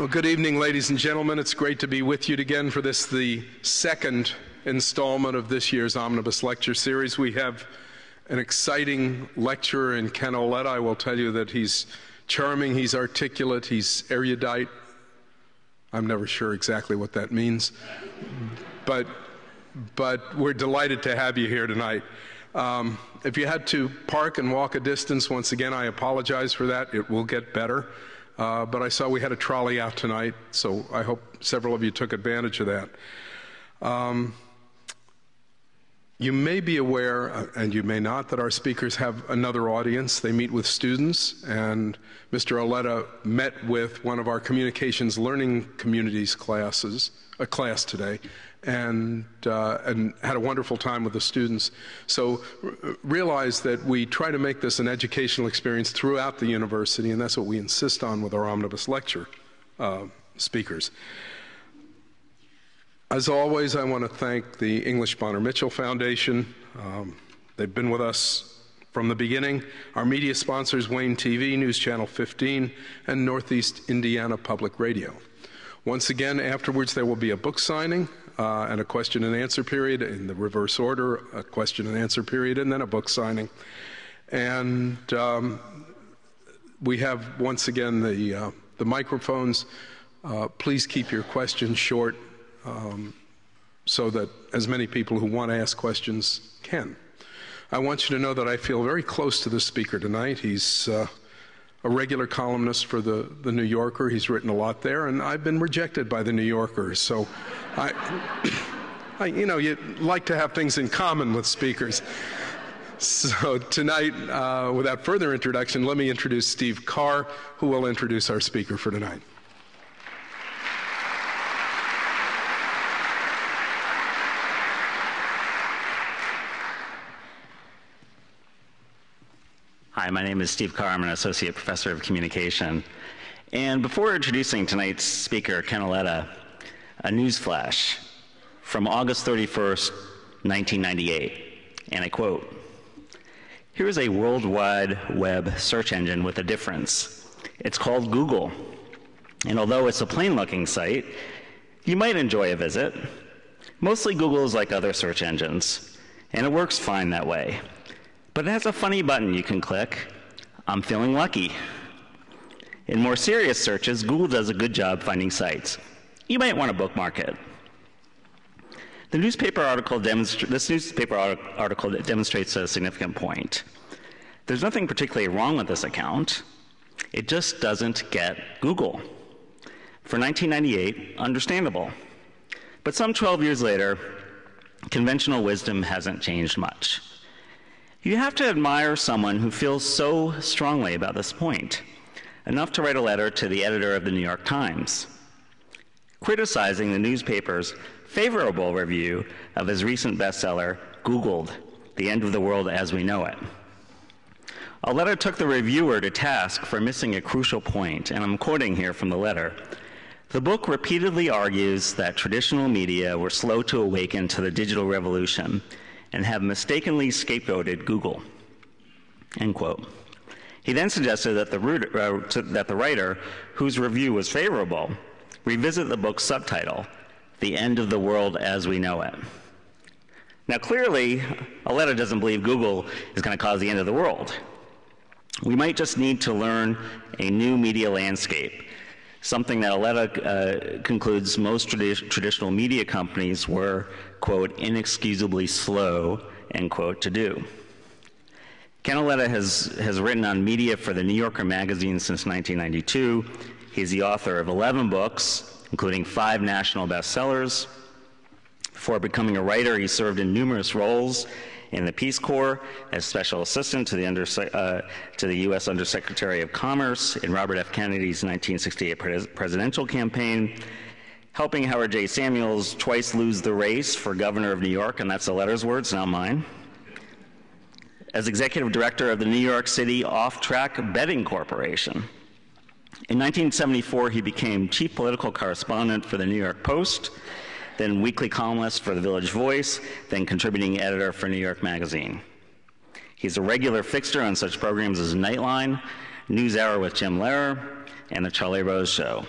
Well, good evening, ladies and gentlemen. It's great to be with you again for this, the second installment of this year's Omnibus Lecture Series. We have an exciting lecturer in Ken Auletta. I will tell you that he's charming, he's articulate, he's erudite. I'm never sure exactly what that means, but, but we're delighted to have you here tonight. Um, if you had to park and walk a distance, once again, I apologize for that. It will get better. Uh, but I saw we had a trolley out tonight, so I hope several of you took advantage of that. Um, you may be aware, uh, and you may not, that our speakers have another audience. They meet with students, and Mr. Auletta met with one of our communications learning communities classes, a class today, and, uh, and had a wonderful time with the students. So realize that we try to make this an educational experience throughout the university, and that's what we insist on with our omnibus lecture uh, speakers. As always, I want to thank the English Bonter Mitchell Foundation. Um, they've been with us from the beginning. Our media sponsors, WANE TV, News Channel 15, and Northeast Indiana Public Radio. Once again, afterwards, there will be a book signing uh, and a question and answer period in the reverse order, a question and answer period, and then a book signing. And um, we have once again the, uh, the microphones. Uh, please keep your questions short um, so that as many people who want to ask questions can. I want you to know that I feel very close to the speaker tonight. He's uh, a regular columnist for the, the New Yorker. He's written a lot there, and I've been rejected by the New Yorker. So, I, I, you know, you like to have things in common with speakers. So, tonight, uh, without further introduction, let me introduce Steve Carr, who will introduce our speaker for tonight. My name is Steve Carr. I'm an associate professor of communication. And before introducing tonight's speaker, Ken Auletta, a news flash from August 31st, 1998. And I quote Here is a worldwide web search engine with a difference. It's called Google. And although it's a plain looking site, you might enjoy a visit. Mostly Google is like other search engines, and it works fine that way. But it has a funny button you can click. I'm feeling lucky. In more serious searches, Google does a good job finding sites. You might want to bookmark it. The newspaper article this newspaper article demonstrates a significant point. There's nothing particularly wrong with this account. It just doesn't get Google. For 1998, understandable. But some 12 years later, conventional wisdom hasn't changed much. You have to admire someone who feels so strongly about this point, enough to write a letter to the editor of the New York Times, criticizing the newspaper's favorable review of his recent bestseller, Googled The End of the World as We Know It. A letter took the reviewer to task for missing a crucial point, and I'm quoting here from the letter. The book repeatedly argues that traditional media were slow to awaken to the digital revolution and have mistakenly scapegoated Google. End quote. He then suggested that the, uh, to, that the writer, whose review was favorable, revisit the book's subtitle, The End of the World as We Know It. Now, clearly, Auletta doesn't believe Google is going to cause the end of the world. We might just need to learn a new media landscape, something that Auletta uh, concludes most tradi- traditional media companies were quote, inexcusably slow, end quote, to do. Ken Auletta has, has written on media for the New Yorker magazine since 1992. He's the author of 11 books, including five national bestsellers. Before becoming a writer, he served in numerous roles in the Peace Corps as special assistant to the, under, uh, to the U.S. Undersecretary of Commerce in Robert F. Kennedy's 1968 pres- presidential campaign, helping Howard J. Samuels twice lose the race for governor of New York, and that's the letter's words, not mine. As executive director of the New York City Off Track Betting Corporation. In 1974, he became chief political correspondent for the New York Post, then weekly columnist for the Village Voice, then contributing editor for New York Magazine. He's a regular fixture on such programs as Nightline, NewsHour with Jim Lehrer, and The Charlie Rose Show.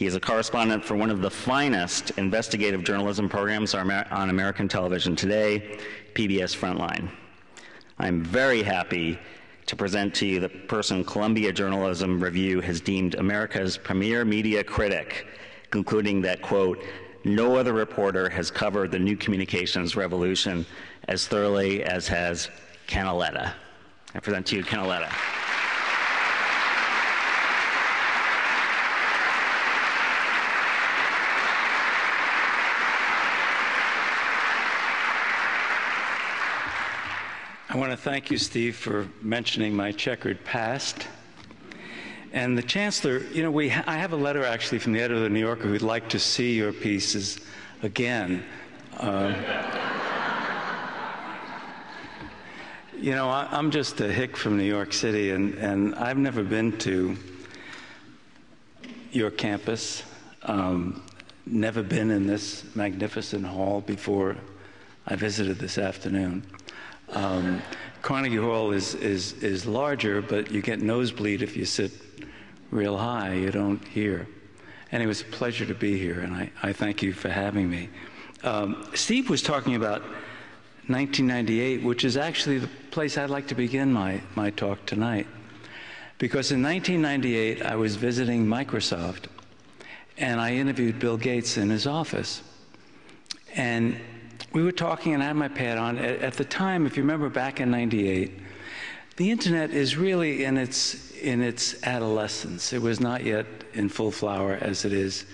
He is a correspondent for one of the finest investigative journalism programs on American television today, PBS Frontline. I'm very happy to present to you the person Columbia Journalism Review has deemed America's premier media critic, concluding that, quote, no other reporter has covered the new communications revolution as thoroughly as has Ken Auletta. I present to you Ken I want to thank you, Steve, for mentioning my checkered past. And the chancellor, you know, we ha- I have a letter actually from the editor of the New Yorker who'd like to see your pieces again. Uh, you know, I, am just a hick from New York City, and, and I've never been to your campus, um, never been in this magnificent hall before I visited this afternoon. Um, Carnegie Hall is, is, is larger, but you get nosebleed if you sit real high. You don't hear. And it was a pleasure to be here, and I, I thank you for having me. Um, Steve was talking about 1998, which is actually the place I'd like to begin my, my talk tonight. Because in 1998, I was visiting Microsoft, and I interviewed Bill Gates in his office. And we were talking, and I had my pad on. At, at the time, if you remember back in 98, the internet is really in its, in its adolescence. It was not yet in full flower as it is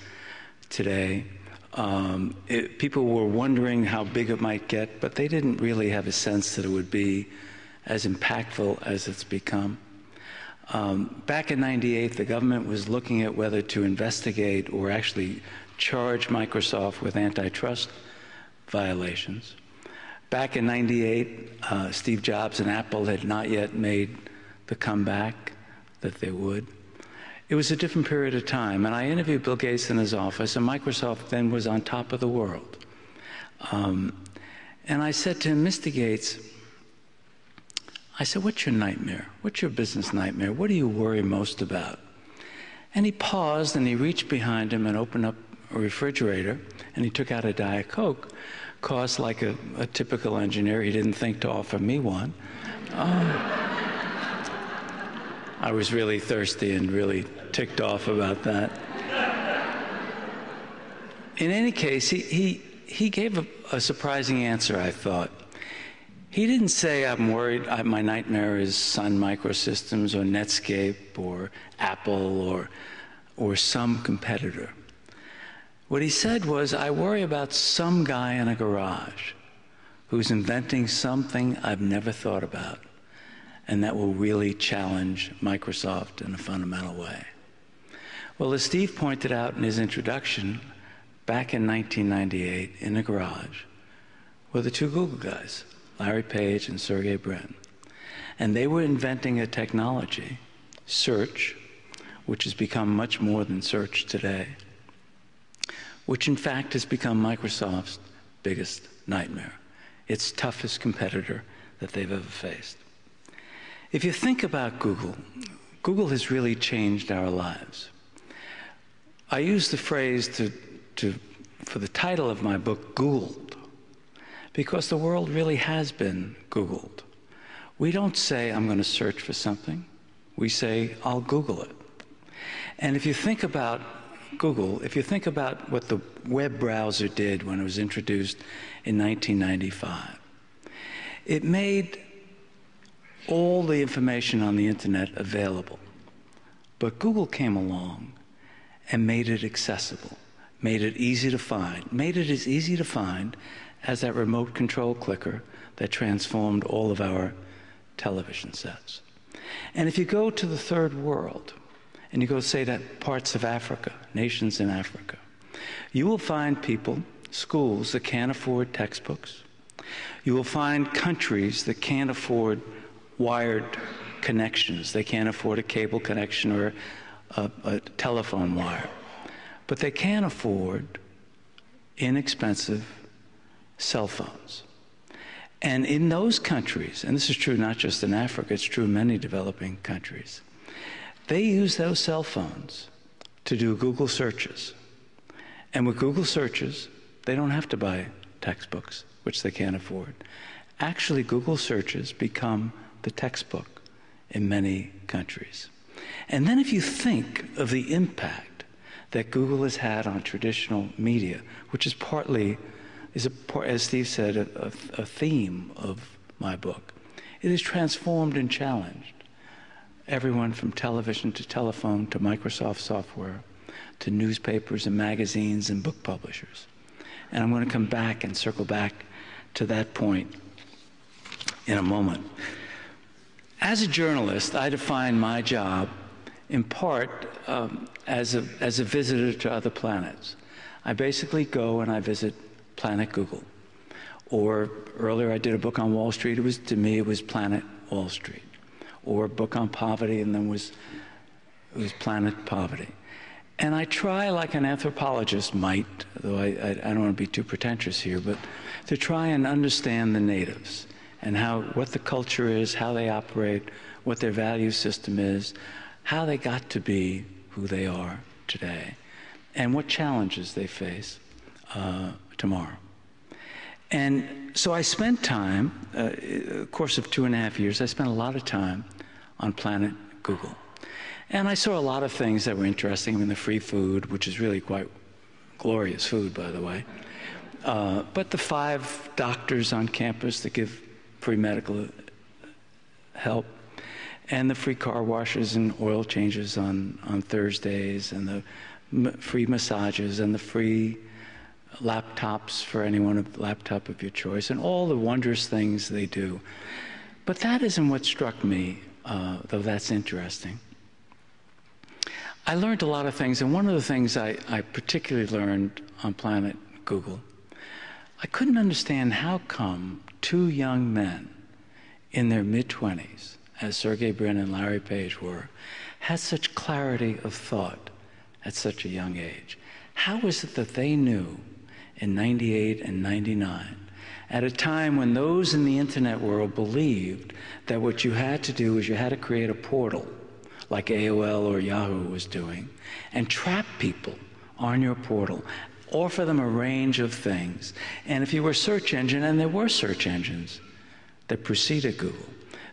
today. Um, it, people were wondering how big it might get, but they didn't really have a sense that it would be as impactful as it's become. Um, back in 98, the government was looking at whether to investigate or actually charge Microsoft with antitrust violations. Back in 98, uh, Steve Jobs and Apple had not yet made the comeback that they would. It was a different period of time, and I interviewed Bill Gates in his office, and Microsoft then was on top of the world. Um, and I said to him, Mr. Gates, I said, What's your nightmare? What's your business nightmare? What do you worry most about? And he paused and he reached behind him and opened up a refrigerator and he took out a Diet Coke. Cost like a, a typical engineer, he didn't think to offer me one. Um, I was really thirsty and really ticked off about that. In any case, he, he, he gave a, a surprising answer, I thought. He didn't say, I'm worried, I, my nightmare is Sun Microsystems or Netscape or Apple or, or some competitor. What he said was, I worry about some guy in a garage who's inventing something I've never thought about, and that will really challenge Microsoft in a fundamental way. Well, as Steve pointed out in his introduction, back in 1998 in a garage were the two Google guys, Larry Page and Sergey Brin. And they were inventing a technology, search, which has become much more than search today which in fact has become Microsoft's biggest nightmare, its toughest competitor that they've ever faced. If you think about Google, Google has really changed our lives. I use the phrase to, to, for the title of my book, Googled, because the world really has been Googled. We don't say, I'm going to search for something. We say, I'll Google it. And if you think about Google, if you think about what the web browser did when it was introduced in 1995, it made all the information on the internet available. But Google came along and made it accessible, made it easy to find, made it as easy to find as that remote control clicker that transformed all of our television sets. And if you go to the third world, and you go say that parts of Africa, nations in Africa, you will find people, schools that can't afford textbooks. You will find countries that can't afford wired connections. They can't afford a cable connection or a, a telephone wire. But they can afford inexpensive cell phones. And in those countries, and this is true not just in Africa, it's true in many developing countries, they use those cell phones to do Google searches. And with Google searches, they don't have to buy textbooks, which they can't afford. Actually, Google searches become the textbook in many countries. And then if you think of the impact that Google has had on traditional media, which is partly, is a, as Steve said, a, a, a theme of my book, it is transformed and challenged everyone from television to telephone to Microsoft software to newspapers and magazines and book publishers. And I'm going to come back and circle back to that point in a moment. As a journalist, I define my job in part um, as, a, as a visitor to other planets. I basically go and I visit Planet Google. Or earlier I did a book on Wall Street. It was, to me, it was Planet Wall Street. Or a book on poverty, and then was, it was Planet Poverty. And I try, like an anthropologist might, though I, I, I don't want to be too pretentious here, but to try and understand the natives and how, what the culture is, how they operate, what their value system is, how they got to be who they are today, and what challenges they face uh, tomorrow. And so I spent time, uh, course of two and a half years, I spent a lot of time on Planet Google. And I saw a lot of things that were interesting. I mean, the free food, which is really quite glorious food, by the way. Uh, but the five doctors on campus that give free medical help, and the free car washes and oil changes on, on Thursdays, and the free massages, and the free laptops for anyone, a laptop of your choice, and all the wondrous things they do. But that isn't what struck me, uh, though that's interesting. I learned a lot of things, and one of the things I, I particularly learned on Planet Google, I couldn't understand how come two young men in their mid 20s, as Sergey Brin and Larry Page were, had such clarity of thought at such a young age. How was it that they knew in 98 and 99, at a time when those in the internet world believed that what you had to do was you had to create a portal like AOL or Yahoo was doing, and trap people on your portal. Offer them a range of things. And if you were a search engine, and there were search engines that preceded Google,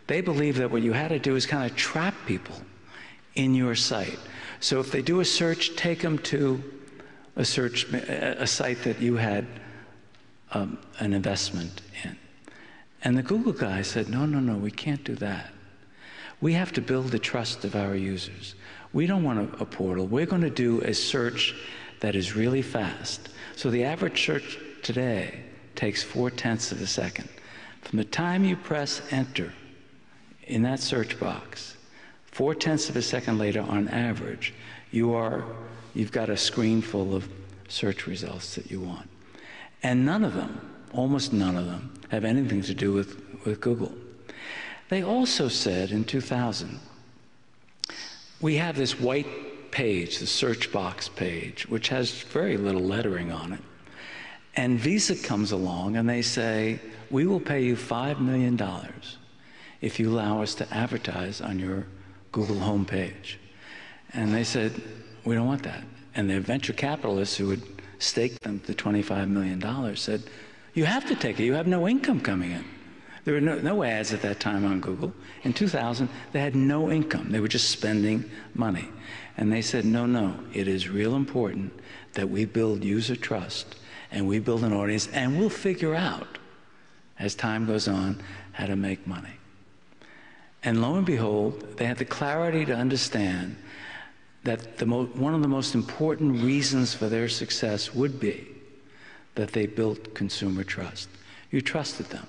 they believed that what you had to do is kind of trap people in your site. So if they do a search, take them to a search, a site that you had um, an investment in. And the Google guy said, no, no, no, we can't do that. We have to build the trust of our users. We don't want a, a portal. We're going to do a search that is really fast. So the average search today takes four tenths of a second. From the time you press enter in that search box, four tenths of a second later, on average, you are, you've got a screen full of search results that you want. And none of them, almost none of them, have anything to do with, with Google. They also said in 2000, we have this white page, the search box page, which has very little lettering on it. And Visa comes along and they say, we will pay you $5 million if you allow us to advertise on your Google homepage. And they said, we don't want that. And the venture capitalists who had staked them to $25 million said, you have to take it. You have no income coming in. There were no, no, ads at that time on Google. In 2000, they had no income. They were just spending money. And they said, no, no, it is real important that we build user trust and we build an audience and we'll figure out as time goes on how to make money. And lo and behold, they had the clarity to understand that the one of the most important reasons for their success would be that they built consumer trust. You trusted them.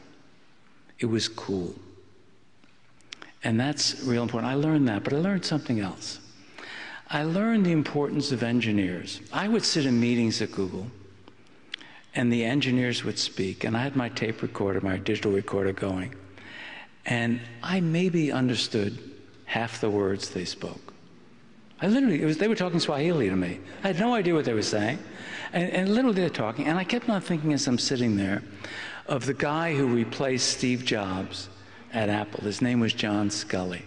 It was cool. And that's real important. I learned that, but I learned something else. I learned the importance of engineers. I would sit in meetings at Google, and the engineers would speak, and I had my tape recorder, my digital recorder going, and I maybe understood half the words they spoke. I literally, was, they were talking Swahili to me. I had no idea what they were saying. And, and literally they're talking, and I kept on thinking as I'm sitting there, of the guy who replaced Steve Jobs at Apple. His name was John Sculley.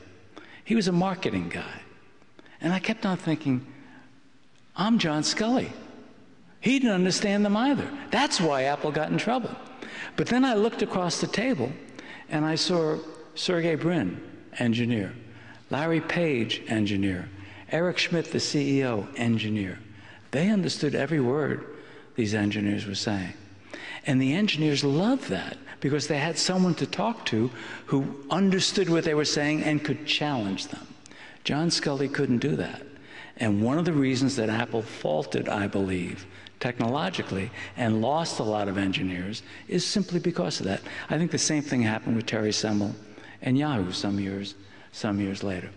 He was a marketing guy. And I kept on thinking, I'm John Sculley. He didn't understand them either. That's why Apple got in trouble. But then I looked across the table and I saw Sergey Brin, engineer, Larry Page, engineer, Eric Schmidt, the CEO, engineer. They understood every word these engineers were saying. And the engineers loved that because they had someone to talk to who understood what they were saying and could challenge them. John Sculley couldn't do that. And one of the reasons that Apple faltered, I believe, technologically and lost a lot of engineers is simply because of that. I think the same thing happened with Terry Semel and Yahoo some years, some years later.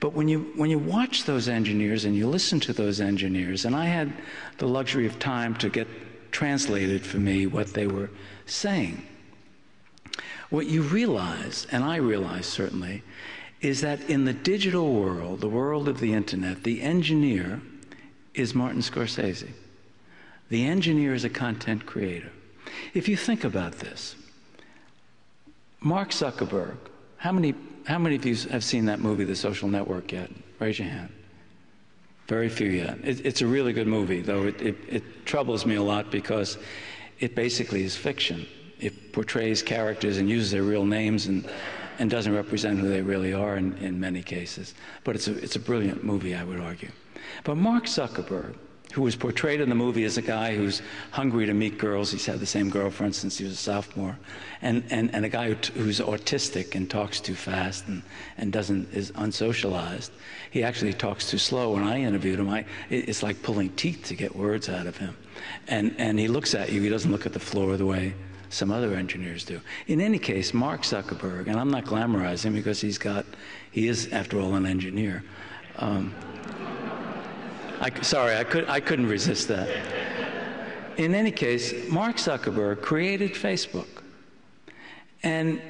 But when you, when you watch those engineers and you listen to those engineers, and I had the luxury of time to get translated for me what they were saying, what you realize, and I realize certainly, is that in the digital world, the world of the internet, the engineer is Martin Scorsese. The engineer is a content creator. If you think about this, Mark Zuckerberg, how many, how many of you have seen that movie, The Social Network, yet? Raise your hand. Very few yet. It, it's a really good movie, though it, it, it troubles me a lot because it basically is fiction. It portrays characters and uses their real names and, and doesn't represent who they really are in, in many cases. But it's a, it's a brilliant movie, I would argue. But Mark Zuckerberg, who was portrayed in the movie as a guy who's hungry to meet girls. He's had the same girlfriend since he was a sophomore. And, and, and a guy who who's autistic and talks too fast and, and doesn't, is unsocialized. He actually talks too slow. When I interviewed him, I, it's like pulling teeth to get words out of him. And, and he looks at you, he doesn't look at the floor the way some other engineers do. In any case, Mark Zuckerberg, and I'm not glamorizing because he's got, he is, after all, an engineer. Um, I, sorry, I, could, I couldn't resist that. In any case, Mark Zuckerberg created Facebook. And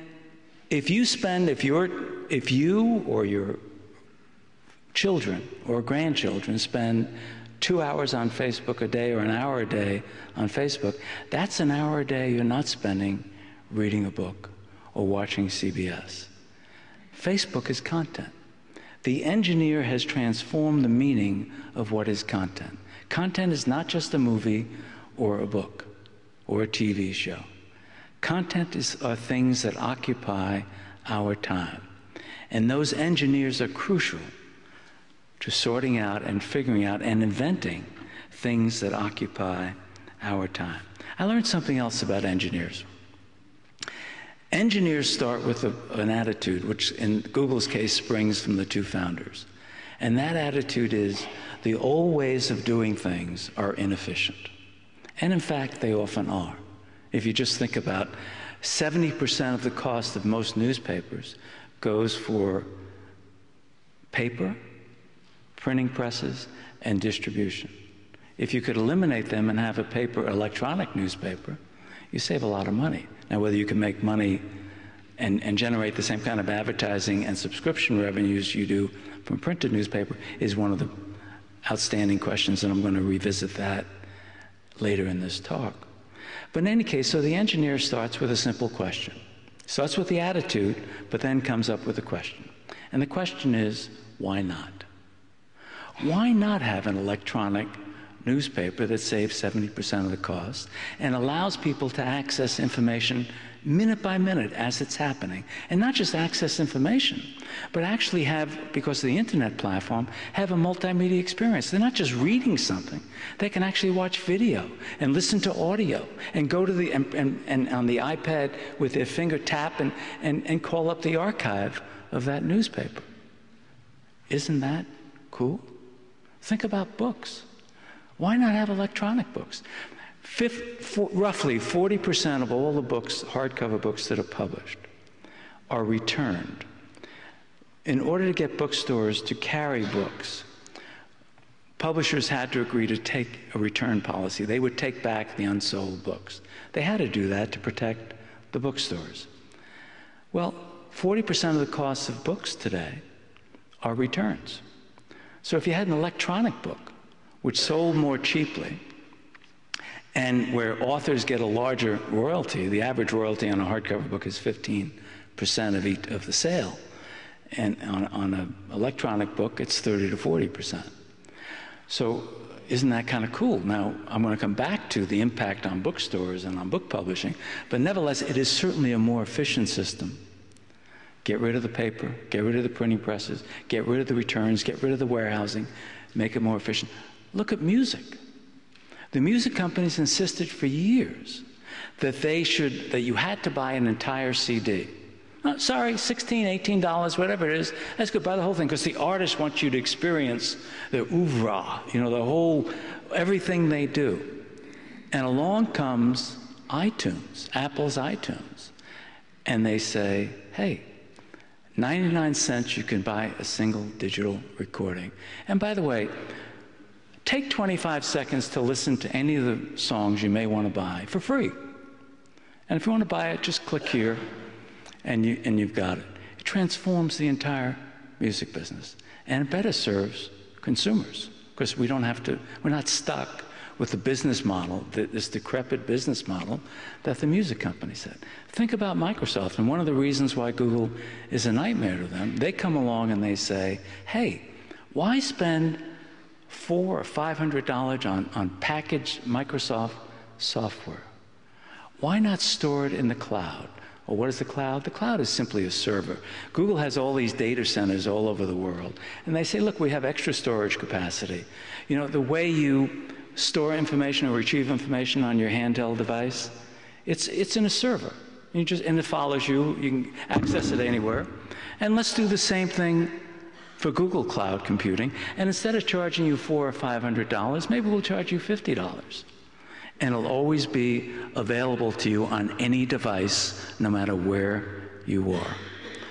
if you spend, if, you if you or your children or grandchildren spend two hours on Facebook a day or an hour a day on Facebook, that's an hour a day you're not spending reading a book or watching CBS. Facebook is content. The engineer has transformed the meaning of what is content. Content is not just a movie or a book or a TV show. Content is, are things that occupy our time. And those engineers are crucial to sorting out and figuring out and inventing things that occupy our time. I learned something else about engineers. Engineers start with a, an attitude, which in Google's case springs from the two founders. And that attitude is the old ways of doing things are inefficient. And in fact, they often are. If you just think about 70% of the cost of most newspapers goes for paper, printing presses, and distribution. If you could eliminate them and have a paper electronic newspaper, you save a lot of money. Now, whether you can make money and, and generate the same kind of advertising and subscription revenues you do from printed newspaper is one of the outstanding questions, and I'm going to revisit that later in this talk. But in any case, so the engineer starts with a simple question. Starts with the attitude, but then comes up with a question. And the question is, why not? Why not have an electronic newspaper that saves 70% of the cost and allows people to access information minute by minute as it's happening. And not just access information, but actually have, because of the internet platform, have a multimedia experience. They're not just reading something, they can actually watch video and listen to audio and go to the, and, and, and on the iPad with their finger tap and, and, and call up the archive of that newspaper. Isn't that cool? Think about books. Why not have electronic books? Fifth, for, roughly 40% of all the books, hardcover books that are published, are returned. In order to get bookstores to carry books, publishers had to agree to take a return policy. They would take back the unsold books. They had to do that to protect the bookstores. Well, 40% of the costs of books today are returns. So if you had an electronic book, which sold more cheaply, and where authors get a larger royalty, the average royalty on a hardcover book is 15% of, each, of the sale. And on, on an electronic book, it's 30 to 40%. So isn't that kind of cool? Now, I'm going to come back to the impact on bookstores and on book publishing, but nevertheless, it is certainly a more efficient system. Get rid of the paper, get rid of the printing presses, get rid of the returns, get rid of the warehousing, make it more efficient. Look at music. The music companies insisted for years that they should that you had to buy an entire CD. Uh, sorry, $16, 18 dollars, whatever it is. That's good. Buy the whole thing because the artist wants you to experience the oeuvre, you know, the whole everything they do. And along comes iTunes, Apple's iTunes, and they say, "Hey, 99 cents you can buy a single digital recording." And by the way, take 25 seconds to listen to any of the songs you may want to buy for free. And if you want to buy it, just click here and, you, and you've got it. It transforms the entire music business and it better serves consumers because we don't have to, we're not stuck with the business model, this decrepit business model that the music company said. Think about Microsoft, and one of the reasons why Google is a nightmare to them, they come along and they say, hey, why spend four or five hundred dollars on, on packaged Microsoft software? Why not store it in the cloud? Well, what is the cloud? The cloud is simply a server. Google has all these data centers all over the world. And they say, look, we have extra storage capacity. You know, the way you store information or retrieve information on your handheld device, it's, it's in a server. You just, and it follows you. You can access it anywhere. And let's do the same thing for Google Cloud Computing. And instead of charging you four or five hundred dollars, maybe we'll charge you fifty dollars and it'll always be available to you on any device, no matter where you are.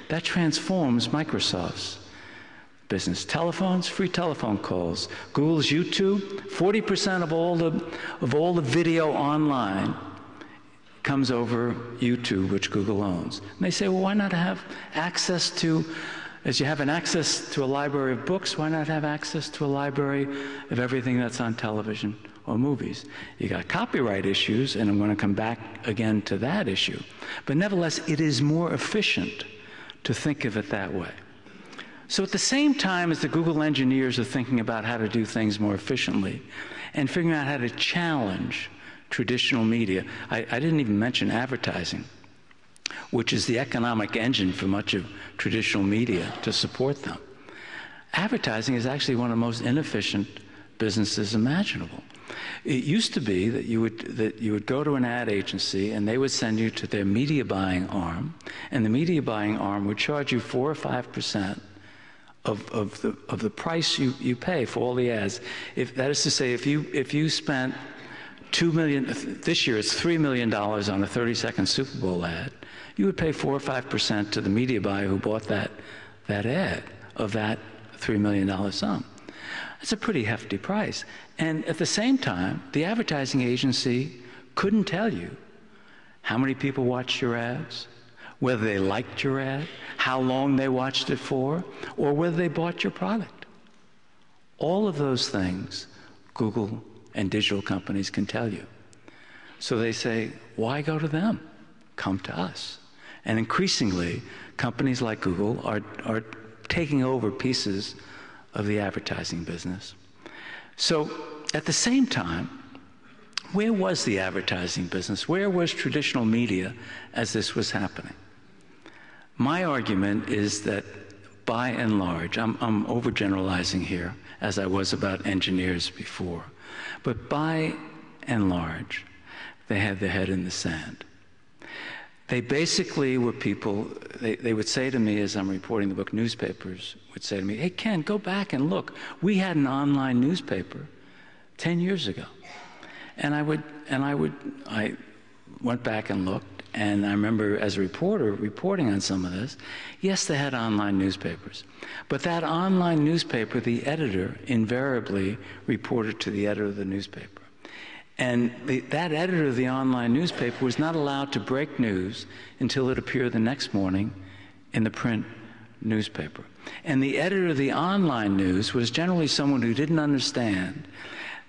That transforms Microsoft's business. Telephones, free telephone calls. Google's YouTube, 40% of all the, of all the video online comes over YouTube, which Google owns. And they say, well, why not have access to, as you have an access to a library of books, why not have access to a library of everything that's on television or movies. You got copyright issues, and I'm going to come back again to that issue. But nevertheless, it is more efficient to think of it that way. So at the same time as the Google engineers are thinking about how to do things more efficiently and figuring out how to challenge traditional media, I, I didn't even mention advertising, which is the economic engine for much of traditional media to support them. Advertising is actually one of the most inefficient businesses imaginable. It used to be that you would that you would go to an ad agency and they would send you to their media buying arm, and the media buying arm would charge you four or five percent of, of the of the price you, you pay for all the ads. If that is to say, if you if you spent two million this year, it's three million dollars on a 30-second Super Bowl ad, you would pay four or five percent to the media buyer who bought that that ad of that three million dollar sum. That's a pretty hefty price. And at the same time, the advertising agency couldn't tell you how many people watched your ads, whether they liked your ad, how long they watched it for, or whether they bought your product. All of those things Google and digital companies can tell you. So they say, why go to them? Come to us. And increasingly, companies like Google are, are taking over pieces of the advertising business. So at the same time, where was the advertising business? Where was traditional media as this was happening? My argument is that by and large, I'm, I'm overgeneralizing here, as I was about engineers before, but by and large, they had their head in the sand. They basically were people, they, they would say to me as I'm reporting the book, newspapers would say to me, Hey, Ken, go back and look. We had an online newspaper 10 years ago. And I would, and I would, I went back and looked, and I remember as a reporter reporting on some of this. Yes, they had online newspapers. But that online newspaper, the editor invariably reported to the editor of the newspaper. And the, that editor of the online newspaper was not allowed to break news until it appeared the next morning in the print newspaper. And the editor of the online news was generally someone who didn't understand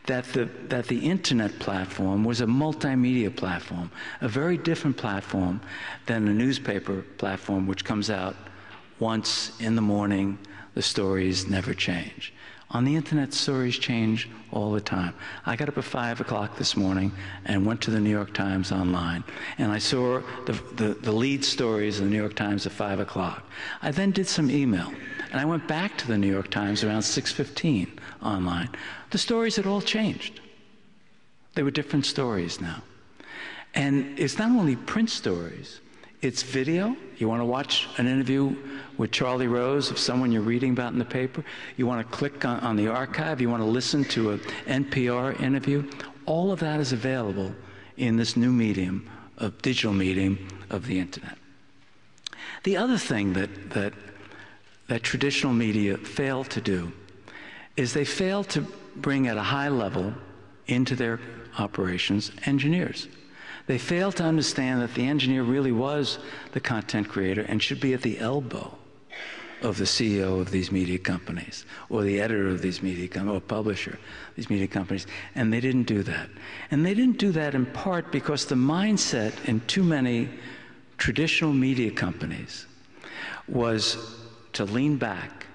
that the, that the internet platform was a multimedia platform, a very different platform than a newspaper platform, which comes out once in the morning, the stories never change. On the internet, stories change all the time. I got up at 5 o'clock this morning and went to the New York Times online, and I saw the, the, the, lead stories of the New York Times at 5 o'clock. I then did some email, and I went back to the New York Times around 6.15 online. The stories had all changed. They were different stories now. And it's not only print stories, it's video. You want to watch an interview with Charlie Rose of someone you're reading about in the paper. You want to click on, on the archive. You want to listen to an NPR interview. All of that is available in this new medium of digital medium of the internet. The other thing that, that, that traditional media fail to do is they fail to bring at a high level into their operations engineers. They fail to understand that the engineer really was the content creator and should be at the elbow of the CEO of these media companies or the editor of these media companies or publisher of these media companies. And they didn't do that. And they didn't do that in part because the mindset in too many traditional media companies was to lean back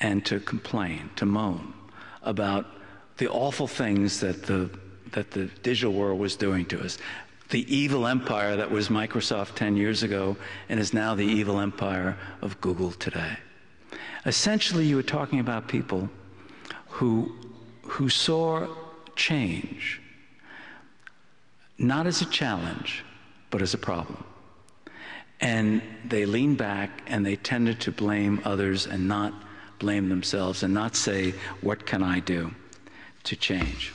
and to complain, to moan about the awful things that the that the digital world was doing to us. The evil empire that was Microsoft 10 years ago and is now the evil empire of Google today. Essentially, you were talking about people who, who saw change not as a challenge, but as a problem. And they leaned back and they tended to blame others and not blame themselves and not say, What can I do to change?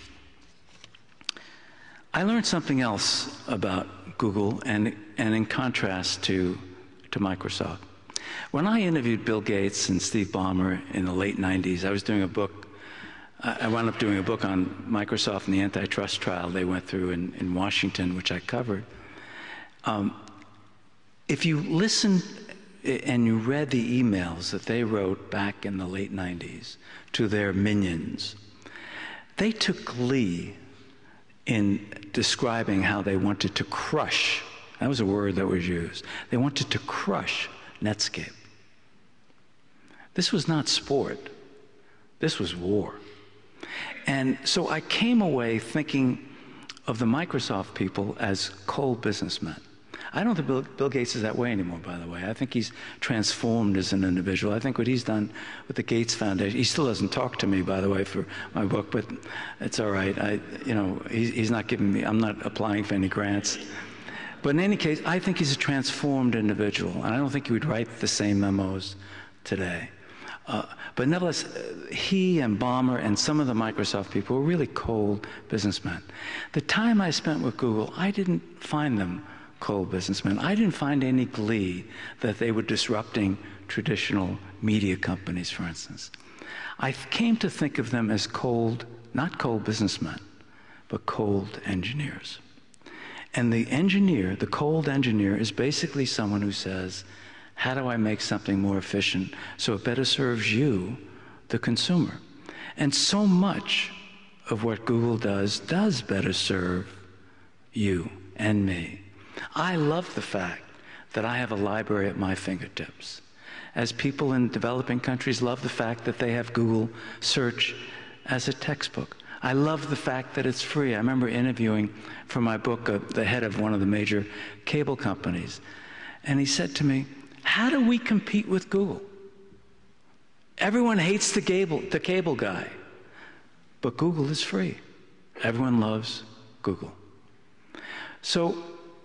I learned something else about Google and, and in contrast to, to Microsoft. When I interviewed Bill Gates and Steve Ballmer in the late 90s, I was doing a book. I wound up doing a book on Microsoft and the antitrust trial they went through in, in Washington, which I covered. Um, if you listened and you read the emails that they wrote back in the late 90s to their minions, they took glee in describing how they wanted to crush, that was a word that was used, they wanted to crush Netscape. This was not sport, this was war. And so I came away thinking of the Microsoft people as cold businessmen. I don't think Bill, Bill, Gates is that way anymore, by the way. I think he's transformed as an individual. I think what he's done with the Gates Foundation, he still doesn't talk to me, by the way, for my book, but it's all right. I, you know, he, he's not giving me, I'm not applying for any grants. But in any case, I think he's a transformed individual, and I don't think he would write the same memos today. Uh, but nevertheless, uh, he and Ballmer and some of the Microsoft people were really cold businessmen. The time I spent with Google, I didn't find them coal businessmen. I didn't find any glee that they were disrupting traditional media companies, for instance. I came to think of them as cold, not cold businessmen, but cold engineers. And the engineer, the cold engineer, is basically someone who says, How do I make something more efficient so it better serves you, the consumer? And so much of what Google does does better serve you and me. I love the fact that I have a library at my fingertips. As people in developing countries love the fact that they have Google search as a textbook. I love the fact that it's free. I remember interviewing for my book uh, the head of one of the major cable companies, and he said to me, How do we compete with Google? Everyone hates the cable, the cable guy, but Google is free. Everyone loves Google. So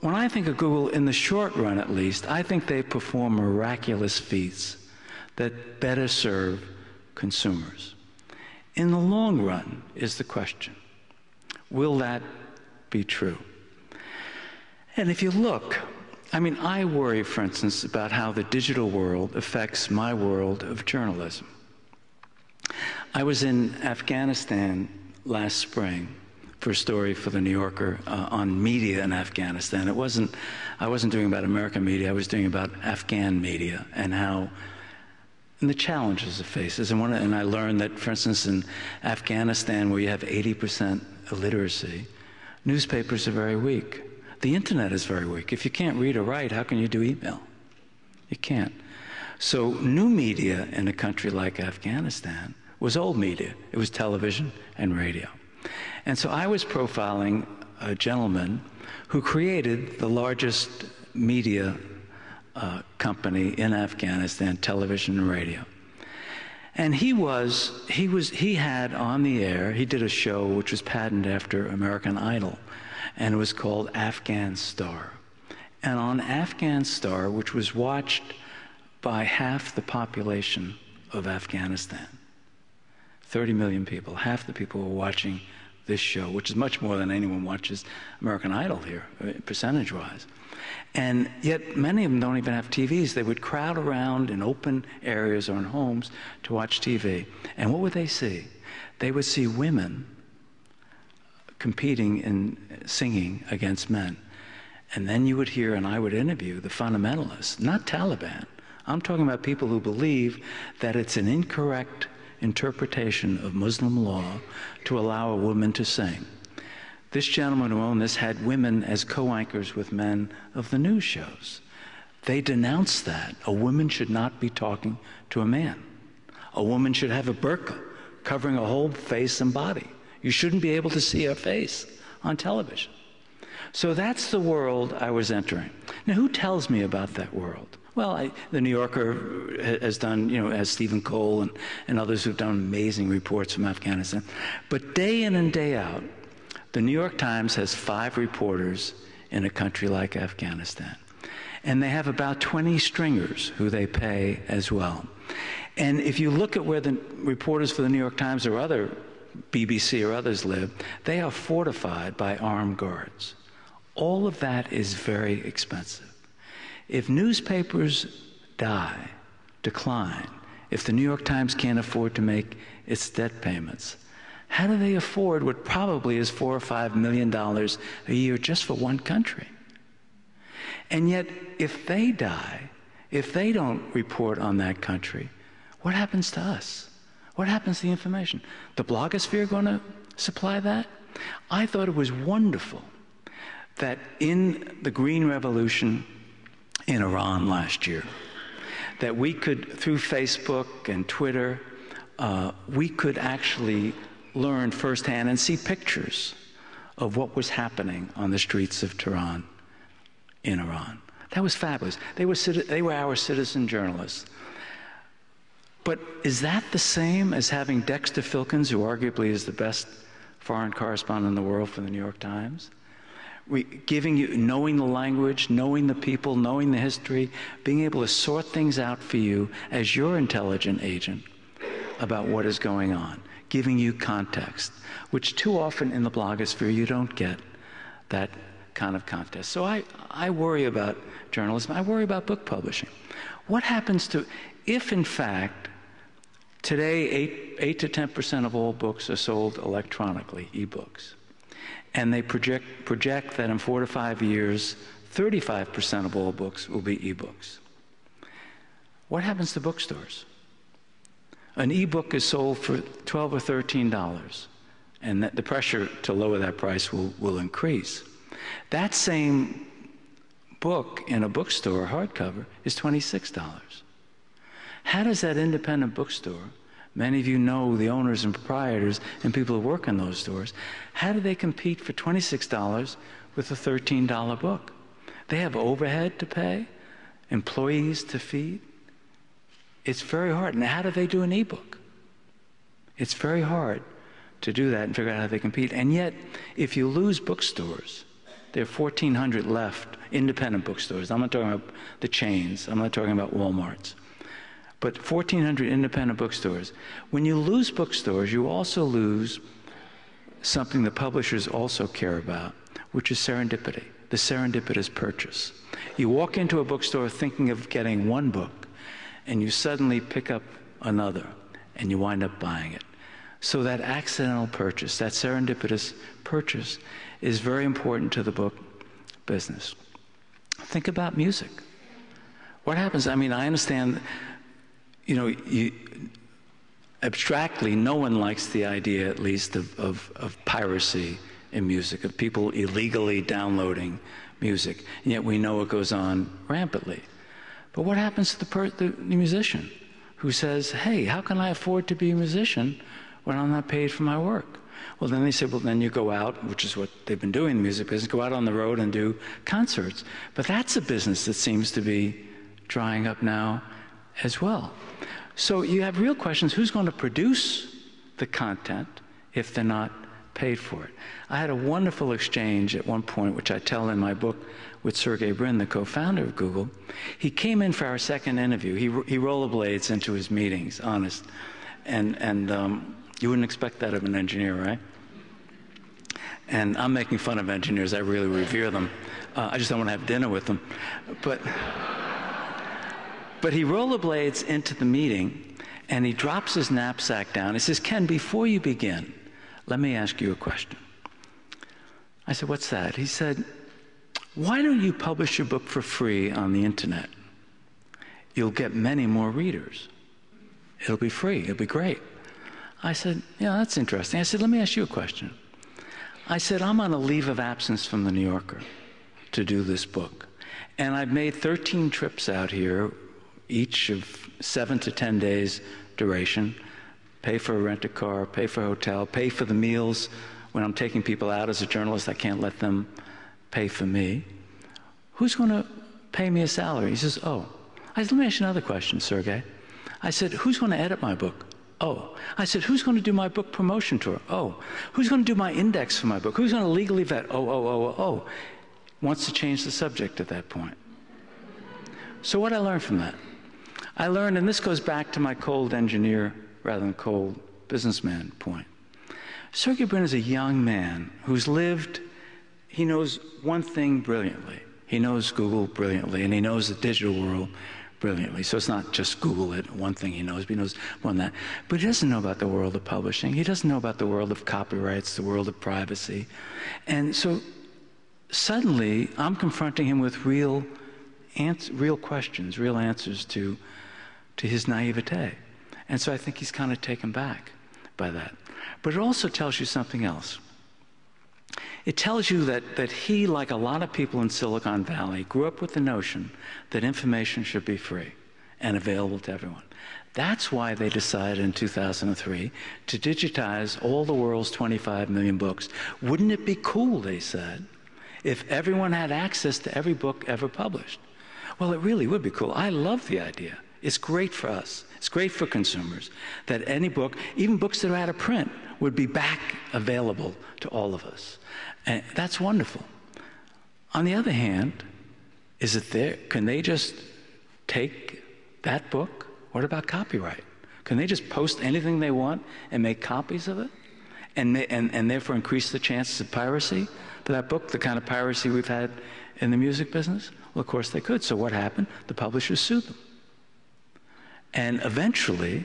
when I think of Google, in the short run at least, I think they perform miraculous feats that better serve consumers. In the long run is the question will that be true? And if you look, I mean, I worry, for instance, about how the digital world affects my world of journalism. I was in Afghanistan last spring for a story for the New Yorker uh, on media in Afghanistan. It wasn't, I wasn't doing about American media, I was doing about Afghan media and how, and the challenges it faces. And, one, and I learned that, for instance, in Afghanistan, where you have 80% illiteracy, newspapers are very weak. The internet is very weak. If you can't read or write, how can you do email? You can't. So, new media in a country like Afghanistan was old media. It was television and radio. And so I was profiling a gentleman who created the largest media uh, company in Afghanistan, television and radio. And he was, he was, he had on the air, he did a show which was patterned after American Idol, and it was called Afghan Star. And on Afghan Star, which was watched by half the population of Afghanistan, 30 million people, half the people were watching this show, which is much more than anyone watches American Idol here, uh, percentage wise. And yet, many of them don't even have TVs. They would crowd around in open areas or in homes to watch TV. And what would they see? They would see women competing in singing against men. And then you would hear, and I would interview the fundamentalists, not Taliban. I'm talking about people who believe that it's an incorrect interpretation of Muslim law to allow a woman to sing. This gentleman who owned this had women as co anchors with men of the news shows. They denounced that. A woman should not be talking to a man. A woman should have a burqa covering a whole face and body. You shouldn't be able to see her face on television. So that's the world I was entering. Now, who tells me about that world? Well, I, the New Yorker has done, you know, as Stephen Coll and, and others who've done amazing reports from Afghanistan. But day in and day out, the New York Times has five reporters in a country like Afghanistan. And they have about 20 stringers who they pay as well. And if you look at where the reporters for the New York Times or other BBC or others live, they are fortified by armed guards. All of that is very expensive. If newspapers die, decline, if the New York Times can't afford to make its debt payments, how do they afford what probably is four or five million dollars a year just for one country? And yet, if they die, if they don't report on that country, what happens to us? What happens to the information? The blogosphere going to supply that? I thought it was wonderful that in the Green Revolution in Iran last year, that we could, through Facebook and Twitter, uh, we could actually learn firsthand and see pictures of what was happening on the streets of Tehran in Iran. That was fabulous. They were, they were our citizen journalists. But is that the same as having Dexter Filkins, who arguably is the best foreign correspondent in the world for the New York Times? We, giving you, knowing the language, knowing the people, knowing the history, being able to sort things out for you as your intelligent agent about what is going on giving you context, which too often in the blogosphere you don't get that kind of context. So I, I worry about journalism. I worry about book publishing. What happens to, if in fact, today 8, 8 to 10% of all books are sold electronically, ebooks, and they project, project that in four to five years, 35% of all books will be ebooks. What happens to bookstores? An ebook is sold for 12 or 13 dollars, and that the pressure to lower that price will, will increase. That same book in a bookstore, hardcover, is $26. How does that independent bookstore, many of you know the owners and proprietors and people who work in those stores, how do they compete for $26 with a $13 book? They have overhead to pay, employees to feed. It's very hard. And how do they do an ebook? It's very hard to do that and figure out how they compete. And yet, if you lose bookstores, there are 1,400 left, independent bookstores. I'm not talking about the chains, I'm not talking about Walmarts. But 1,400 independent bookstores. When you lose bookstores, you also lose something the publishers also care about, which is serendipity, the serendipitous purchase. You walk into a bookstore thinking of getting one book, and you suddenly pick up another and you wind up buying it. So that accidental purchase, that serendipitous purchase, is very important to the book business. Think about music. What happens? I mean, I understand, you know, you, abstractly, no one likes the idea, at least, of, of, of piracy in music, of people illegally downloading music. And yet we know it goes on rampantly. But what happens to the, per- the musician who says, Hey, how can I afford to be a musician when I'm not paid for my work? Well, then they say, Well, then you go out, which is what they've been doing in the music business, go out on the road and do concerts. But that's a business that seems to be drying up now as well. So you have real questions who's going to produce the content if they're not paid for it? I had a wonderful exchange at one point, which I tell in my book, with Sergey Brin, the co founder of Google. He came in for our second interview. He, he rollerblades into his meetings, honest. And, and um, you wouldn't expect that of an engineer, right? And I'm making fun of engineers, I really revere them. Uh, I just don't want to have dinner with them. But, but he rollerblades into the meeting and he drops his knapsack down. He says, Ken, before you begin, let me ask you a question. I said, What's that? He said, Why don't you publish your book for free on the internet? You'll get many more readers. It'll be free, it'll be great. I said, Yeah, that's interesting. I said, Let me ask you a question. I said, I'm on a leave of absence from the New Yorker to do this book. And I've made 13 trips out here, each of seven to 10 days duration. Pay for a rent a car, pay for a hotel, pay for the meals. When I'm taking people out as a journalist, I can't let them pay for me. Who's going to pay me a salary? He says, Oh. I said, Let me ask you another question, Sergey. I said, Who's going to edit my book? Oh. I said, who's going to do my book promotion tour? Oh. Who's going to do my index for my book? Who's going to legally vet? Oh, oh, oh, oh, oh. Wants to change the subject at that point. So, what I learned from that? I learned, and this goes back to my cold engineer rather than cold businessman point. Sergey Brin is a young man who's lived, he knows one thing brilliantly. He knows Google brilliantly, and he knows the digital world brilliantly. So it's not just Google it, one thing he knows, but he knows more than that. But he doesn't know about the world of publishing. He doesn't know about the world of copyrights, the world of privacy. And so suddenly I'm confronting him with real, real questions, real answers to, to his naivete. And so I think he's kind of taken back by that. But it also tells you something else. It tells you that, that he, like a lot of people in Silicon Valley, grew up with the notion that information should be free and available to everyone. That's why they decided in 2003 to digitize all the world's 25 million books. Wouldn't it be cool, they said, if everyone had access to every book ever published? Well, it really would be cool. I love the idea. It's great for us. It's great for consumers that any book, even books that are out of print, would be back available to all of us. And that's wonderful. On the other hand, is it there? Can they just take that book? What about copyright? Can they just post anything they want and make copies of it? And, and, and therefore increase the chances of piracy for that book, the kind of piracy we've had in the music business? Well, of course they could. So what happened? The publishers sued them. And eventually,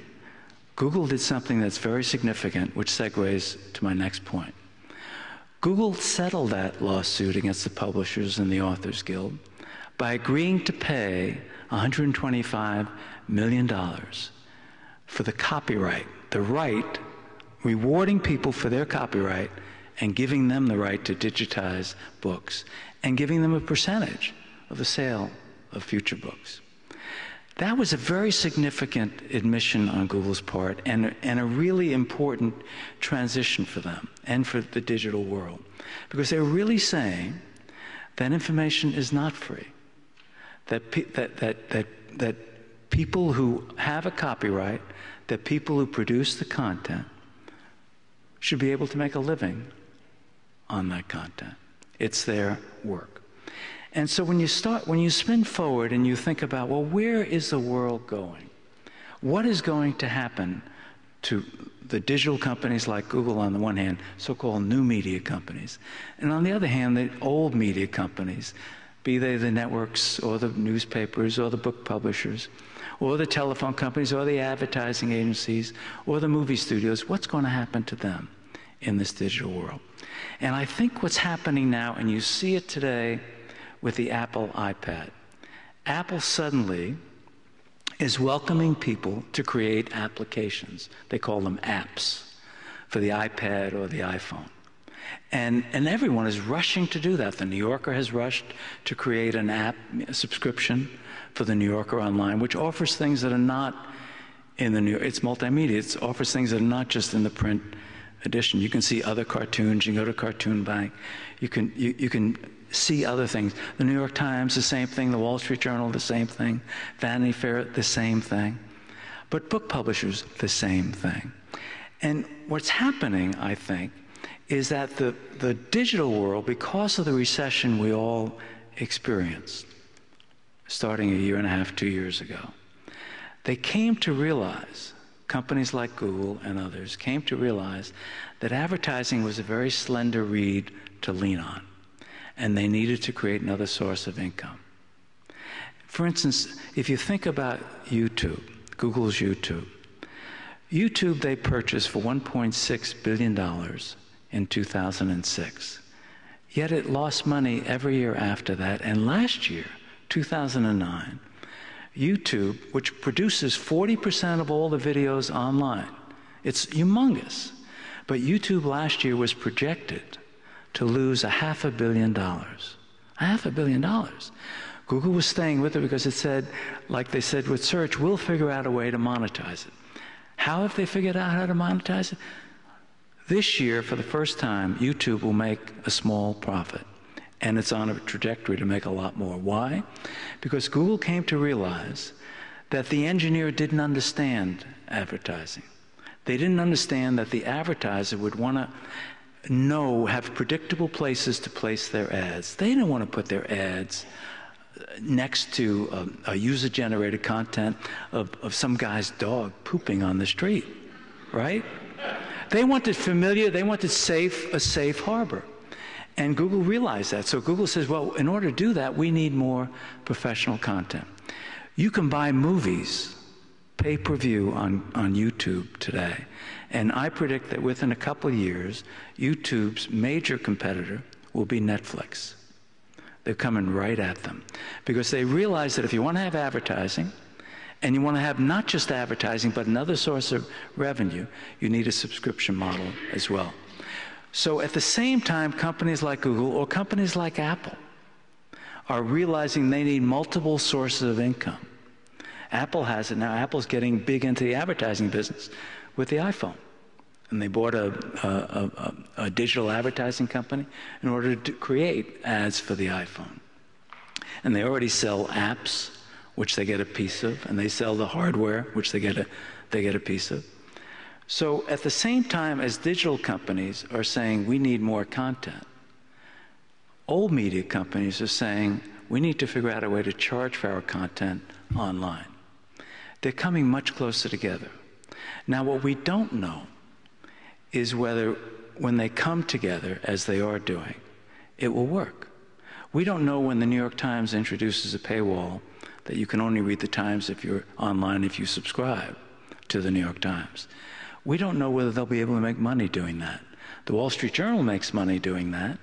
Google did something that's very significant, which segues to my next point. Google settled that lawsuit against the publishers and the Authors Guild by agreeing to pay $125 million for the copyright, the right, rewarding people for their copyright and giving them the right to digitize books and giving them a percentage of the sale of future books. That was a very significant admission on Google's part and, and a really important transition for them and for the digital world. Because they're really saying that information is not free. That, pe- that, that, that, that people who have a copyright, that people who produce the content, should be able to make a living on that content. It's their work. And so when you start, when you spin forward and you think about, well, where is the world going? What is going to happen to the digital companies like Google on the one hand, so-called new media companies, and on the other hand, the old media companies, be they the networks or the newspapers or the book publishers, or the telephone companies or the advertising agencies or the movie studios, what's going to happen to them in this digital world? And I think what's happening now, and you see it today with the Apple iPad. Apple suddenly is welcoming people to create applications. They call them apps for the iPad or the iPhone. And, and everyone is rushing to do that. The New Yorker has rushed to create an app a subscription for the New Yorker Online, which offers things that are not in the New It's multimedia. It offers things that are not just in the print edition. You can see other cartoons. You can go to Cartoon Bank. You can you, you can see other things. The New York Times, the same thing. The Wall Street Journal, the same thing. Vanity Fair, the same thing. But book publishers, the same thing. And what's happening, I think, is that the, the digital world, because of the recession we all experienced, starting a year and a half, two years ago, they came to realize, companies like Google and others came to realize that advertising was a very slender reed to lean on, and they needed to create another source of income. For instance, if you think about YouTube, Google's YouTube, YouTube they purchased for $1.6 billion in 2006. Yet it lost money every year after that, and last year, 2009, YouTube, which produces 40% of all the videos online. It's humongous. But YouTube last year was projected to lose a half a billion dollars. A half a billion dollars. Google was staying with it because it said, like they said with search, we'll figure out a way to monetize it. How have they figured out how to monetize it? This year, for the first time, YouTube will make a small profit and it's on a trajectory to make a lot more. Why? Because Google came to realize that the engineer didn't understand advertising. They didn't understand that the advertiser would want to know, have predictable places to place their ads. They don't want to put their ads next to a, a user generated content of, of some guy's dog pooping on the street, right? They wanted familiar, they wanted safe, a safe harbor. And Google realized that. So Google says, well, in order to do that, we need more professional content. You can buy movies pay per view on, on YouTube today. And I predict that within a couple of years, YouTube's major competitor will be Netflix. They're coming right at them because they realize that if you want to have advertising, and you want to have not just advertising, but another source of revenue, you need a subscription model as well. So at the same time, companies like Google or companies like Apple are realizing they need multiple sources of income. Apple has it now. Apple's getting big into the advertising business with the iPhone. And they bought a, a, a, a digital advertising company in order to create ads for the iPhone. And they already sell apps, which they get a piece of, and they sell the hardware, which they get a, they get a piece of. So at the same time as digital companies are saying we need more content, old media companies are saying we need to figure out a way to charge for our content online. They're coming much closer together. Now, what we don't know is whether when they come together, as they are doing, it will work. We don't know when the New York Times introduces a paywall that you can only read the Times if you're online if you subscribe to the New York Times. We don't know whether they'll be able to make money doing that. The Wall Street Journal makes money doing that.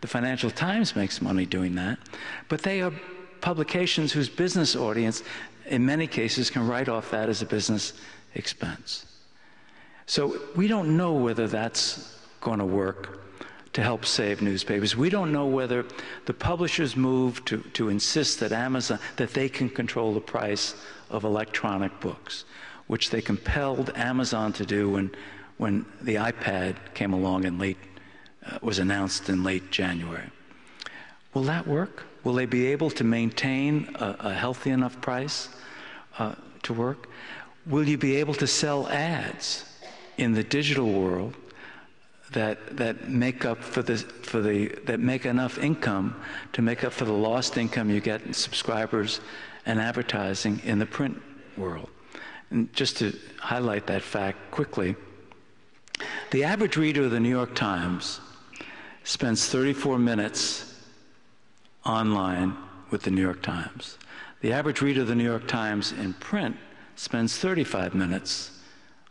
The Financial Times makes money doing that. But they are publications whose business audience, in many cases, can write off that as a business expense. So we don't know whether that's going to work to help save newspapers. We don't know whether the publishers move to, to insist that Amazon, that they can control the price of electronic books which they compelled Amazon to do when, when the iPad came along in late, uh, was announced in late January. Will that work? Will they be able to maintain a, a healthy enough price uh, to work? Will you be able to sell ads in the digital world that that make up for the for the that make enough income to make up for the lost income you get in subscribers and advertising in the print world? And just to highlight that fact quickly, the average reader of the New York Times spends 34 minutes online with the New York Times. The average reader of the New York Times in print spends 35 minutes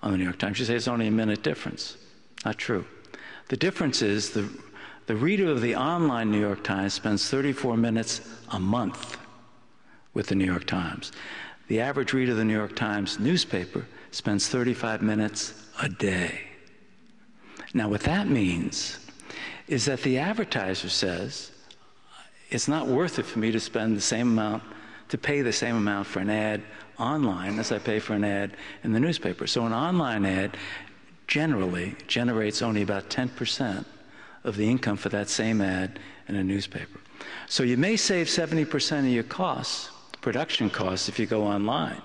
on the New York Times. You say it's only a minute difference. Not true. The difference is the, the reader of the online New York Times spends 34 minutes a month with the New York Times. The average reader of the New York Times newspaper spends 35 minutes a day. Now, what that means is that the advertiser says, it's not worth it for me to spend the same amount to pay the same amount for an ad online as I pay for an ad in the newspaper. So an online ad generally generates only about 10% of the income for that same ad in a newspaper. So you may save 70% of your costs, production costs, if you go online.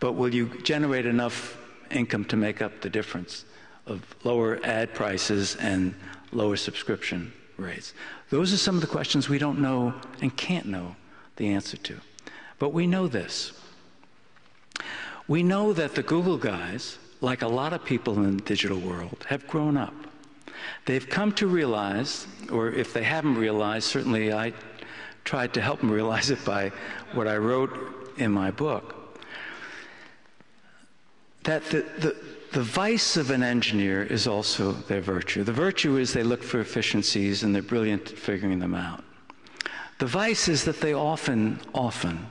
But will you generate enough income to make up the difference of lower ad prices and lower subscription rates? Those are some of the questions we don't know and can't know the answer to. But we know this. We know that the Google guys, like a lot of people in the digital world, have grown up. They've come to realize, or if they haven't realized, certainly I tried to help them realize it by what I wrote in my book, that the, the, the vice of an engineer is also their virtue. The virtue is they look for efficiencies and they're brilliant at figuring them out. The vice is that they often, often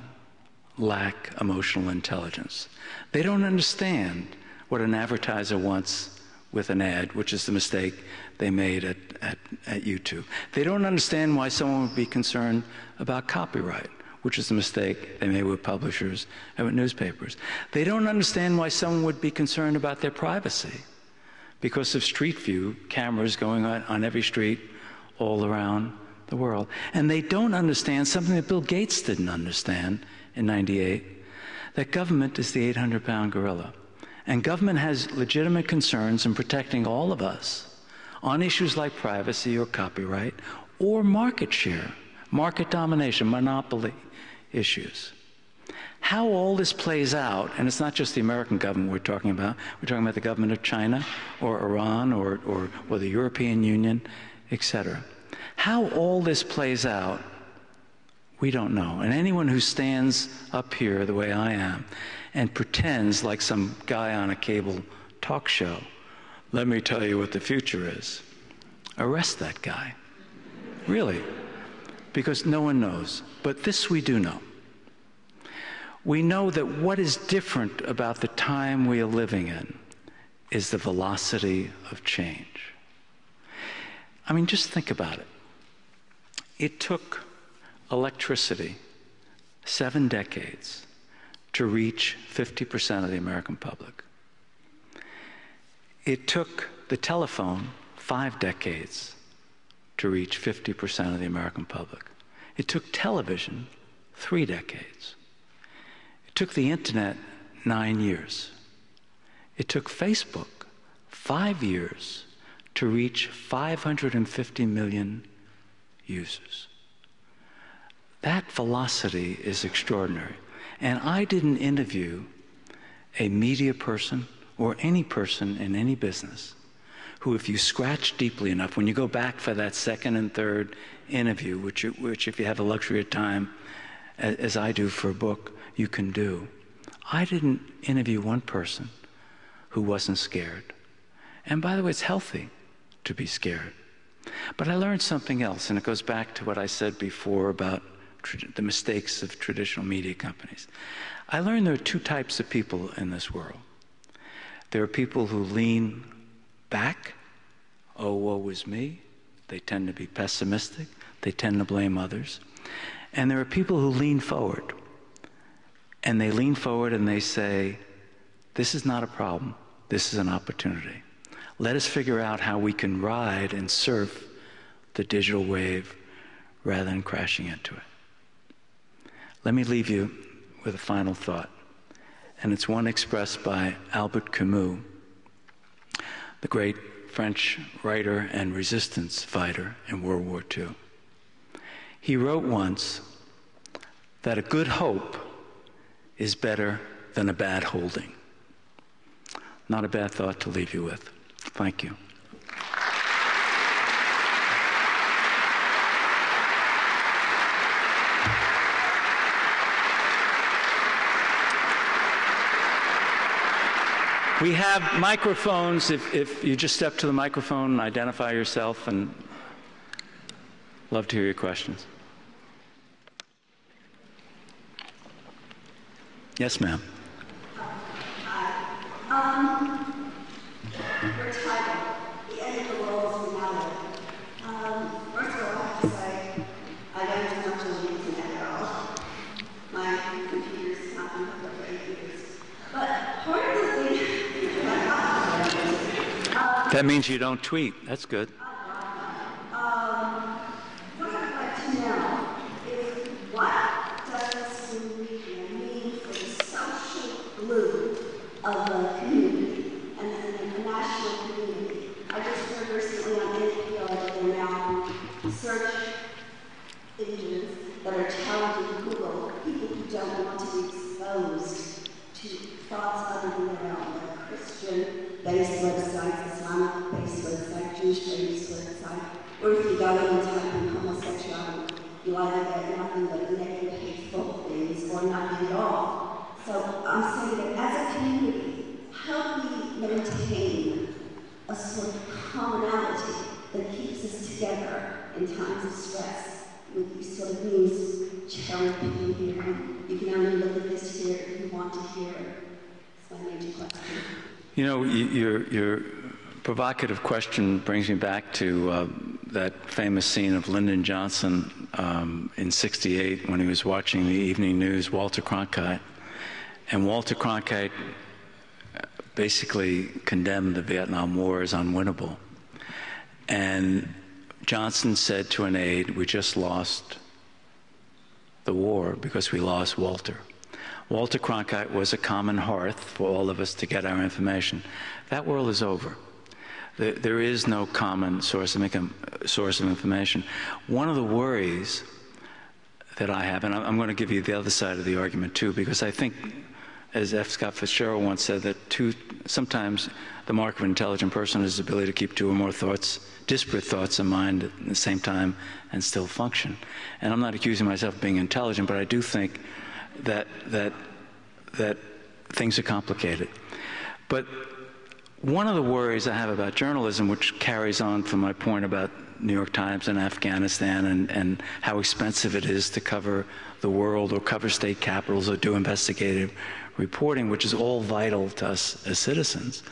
lack emotional intelligence. They don't understand what an advertiser wants with an ad, which is the mistake they made at, at, at YouTube. They don't understand why someone would be concerned about copyright which is the mistake they made with publishers and with newspapers. They don't understand why someone would be concerned about their privacy because of Street View cameras going on on every street all around the world. And they don't understand something that Bill Gates didn't understand in 98 that government is the 800 pound gorilla. And government has legitimate concerns in protecting all of us on issues like privacy or copyright or market share, market domination, monopoly issues. How all this plays out, and it's not just the American government we're talking about, we're talking about the government of China or Iran or, or, or the European Union, etc. How all this plays out, we don't know. And anyone who stands up here the way I am and pretends like some guy on a cable talk show, let me tell you what the future is, arrest that guy. Really because no one knows. But this we do know. We know that what is different about the time we are living in is the velocity of change. I mean, just think about it. It took electricity seven decades to reach 50% of the American public. It took the telephone five decades to reach 50% of the American public. It took television three decades. It took the internet nine years. It took Facebook five years to reach 550 million users. That velocity is extraordinary. And I didn't interview a media person or any person in any business who, if you scratch deeply enough, when you go back for that second and third interview, which, you, which if you have the luxury of time, as, as I do for a book, you can do. I didn't interview one person who wasn't scared. And by the way, it's healthy to be scared. But I learned something else, and it goes back to what I said before about the mistakes of traditional media companies. I learned there are two types of people in this world. There are people who lean back, oh, woe is me. They tend to be pessimistic, they tend to blame others. And there are people who lean forward. And they lean forward and they say, This is not a problem, this is an opportunity. Let us figure out how we can ride and surf the digital wave rather than crashing into it. Let me leave you with a final thought, and it's one expressed by Albert Camus the great French writer and resistance fighter in World War II. He wrote once that a good hope is better than a bad holding. Not a bad thought to leave you with. Thank you. We have microphones. If, if you just step to the microphone and identify yourself, and love to hear your questions. Yes, ma'am. Um, your title, The End of the World is Reality. Um, first of all, I have to say, I don't do much on the internet at all. My on Twitter for eight years. But part of the thing that got That means you don't tweet. That's good. um, what I'd like to know is what does the media mean for the social glue of a community and then a national community? I just heard recently on NPR that there are now search engines that are challenging Google people who don't want to be exposed to thoughts other than their own, like Christian-based websites, Islamic-based websites, Jewish-based websites, or if you go in and type in homosexuality, you either get nothing but negative, hateful things or nothing at all. So I'm saying that as a community, how do we maintain a sort of commonality that keeps us together in times of stress? with these sort of news cherry picking here. And you can only look at this here if you want to hear it. That's my major question. You know, y- your, your provocative question brings me back to uh, that famous scene of Lyndon Johnson um, in 68 when he was watching the evening news, Walter Cronkite. And Walter Cronkite uh, basically condemned the Vietnam War as unwinnable. And Johnson said to an aide, We just lost the war because we lost Walter. Walter Cronkite was a common hearth for all of us to get our information. That world is over. There, is no common source of, income, source of information. One of the worries that I have, and I'm going to give you the other side of the argument too, because I think, as F. Scott Fitzgerald once said, that two, sometimes the mark of an intelligent person is the ability to keep two or more thoughts, disparate thoughts in mind at the same time and still function. And I'm not accusing myself of being intelligent, but I do think that that that things are complicated. But one of the worries I have about journalism, which carries on from my point about New York Times and Afghanistan and, and how expensive it is to cover the world or cover state capitals or do investigative reporting, which is all vital to us as citizens,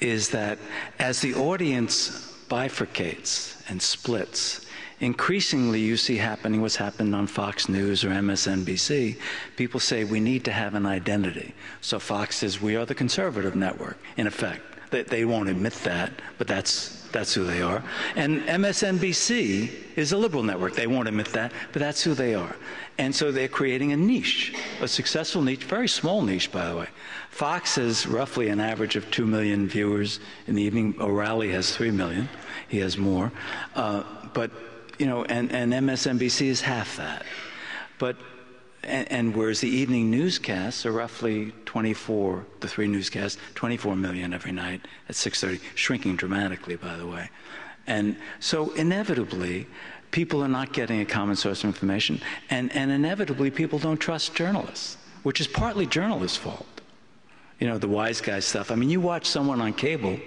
is that as the audience bifurcates and splits, increasingly you see happening what's happened on Fox News or MSNBC. People say we need to have an identity. So Fox says we are the conservative network, in effect. They, they won't admit that, but that's, that's who they are. And MSNBC is a liberal network. They won't admit that, but that's who they are. And so they're creating a niche, a successful niche, very small niche, by the way. Fox has roughly an average of 2 million viewers in the evening. O'Reilly has 3 million. He has more. Uh, but, you know, and, and MSNBC is half that. But and, and, whereas the evening newscasts are roughly 24, the three newscasts, 24 million every night at 6:30, shrinking dramatically, by the way. And so inevitably, people are not getting a common source of information, and, and inevitably, people don't trust journalists, which is partly journalists' fault. You know, the wise guy stuff. I mean, you watch someone on cable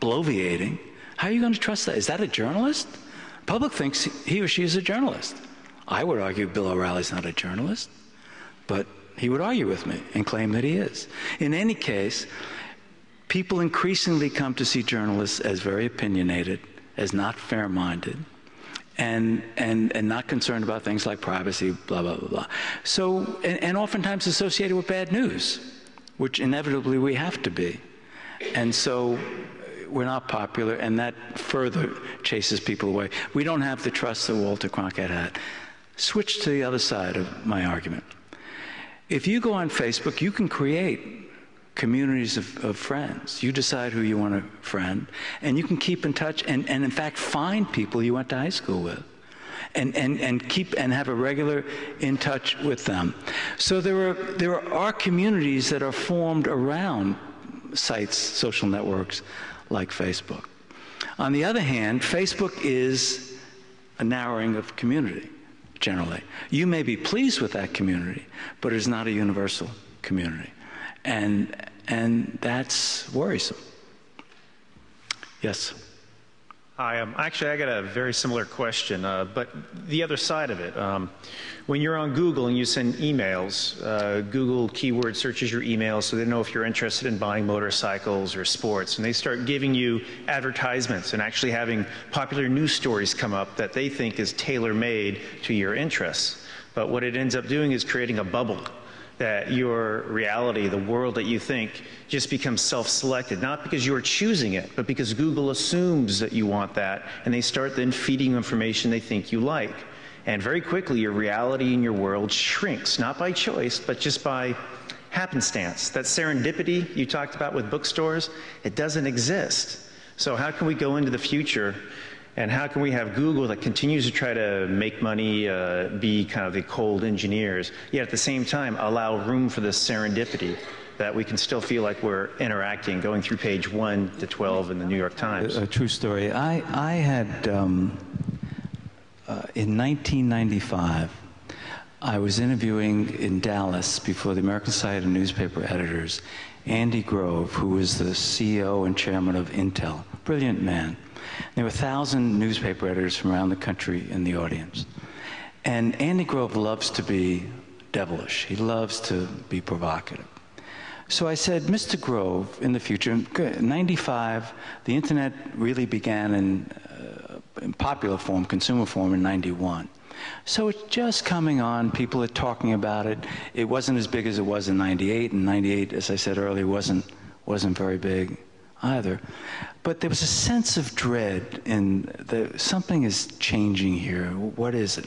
bloviating. How are you going to trust that? Is that a journalist? Public thinks he or she is a journalist. I would argue Bill O'Reilly's not a journalist but he would argue with me and claim that he is. In any case, people increasingly come to see journalists as very opinionated, as not fair minded. And, and, and not concerned about things like privacy, blah, blah, blah, blah. So, and, and oftentimes associated with bad news, which inevitably we have to be. And so we're not popular, and that further chases people away. We don't have the trust that Walter Cronkite had. Switch to the other side of my argument. If you go on Facebook, you can create communities of, of, friends. You decide who you want to friend, and you can keep in touch and, and in fact find people you went to high school with. And, and, and keep and have a regular in touch with them. So there are there are communities that are formed around sites, social networks like Facebook. On the other hand, Facebook is a narrowing of community generally. You may be pleased with that community, but it's not a universal community. And, and that's worrisome. Yes? Hi, um, actually, I got a very similar question, uh, but the other side of it. Um, when you're on Google and you send emails, uh, Google keyword searches your emails so they know if you're interested in buying motorcycles or sports, and they start giving you advertisements and actually having popular news stories come up that they think is tailor made to your interests. But what it ends up doing is creating a bubble that your reality, the world that you think, just becomes self selected, not because you are choosing it, but because Google assumes that you want that, and they start then feeding you information they think you like. And very quickly, your reality in your world shrinks, not by choice, but just by happenstance. That serendipity you talked about with bookstores, it doesn't exist. So, how can we go into the future and how can we have Google that continues to try to make money, uh, be kind of the cold engineers, yet at the same time allow room for this serendipity that we can still feel like we're interacting, going through page 1 to 12 in the New York Times? A, a true story. I, I had, um, uh, in 1995, I was interviewing in Dallas before the American Society of Newspaper Editors Andy Grove, who was the CEO and chairman of Intel. Brilliant man. There were a thousand newspaper editors from around the country in the audience. And Andy Grove loves to be devilish. He loves to be provocative. So I said, Mr. Grove, in the future, 95, the internet really began in, uh, in popular form, consumer form, in 91. So it's just coming on. People are talking about it. It wasn't as big as it was in 98, and 98, as I said earlier, wasn't, wasn't very big either. But there was a sense of dread in the, something is changing here. What is it?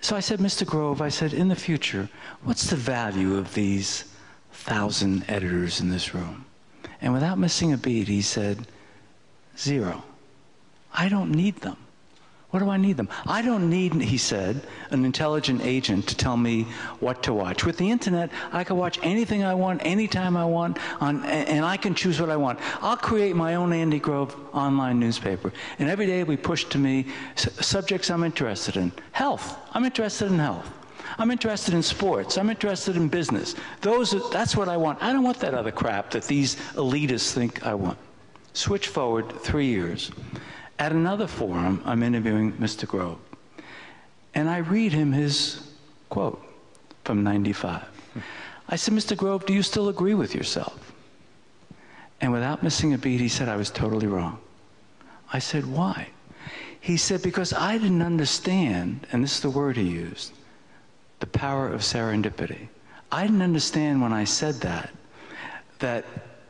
So I said, Mr. Grove, I said, in the future, what's the value of these thousand editors in this room? And without missing a beat, he said, zero. I don't need them. What do I need them? I don't need, he said, an intelligent agent to tell me what to watch. With the internet, I can watch anything I want, anytime I want, on, and I can choose what I want. I'll create my own Andy Grove online newspaper. And every day we push to me subjects I'm interested in. Health. I'm interested in health. I'm interested in sports. I'm interested in business. Those, that's what I want. I don't want that other crap that these elitists think I want. Switch forward three years. At another forum, I'm interviewing Mr. Grove, and I read him his quote from 95. I said, Mr. Grove, do you still agree with yourself? And without missing a beat, he said, I was totally wrong. I said, why? He said, because I didn't understand, and this is the word he used, the power of serendipity. I didn't understand when I said that, that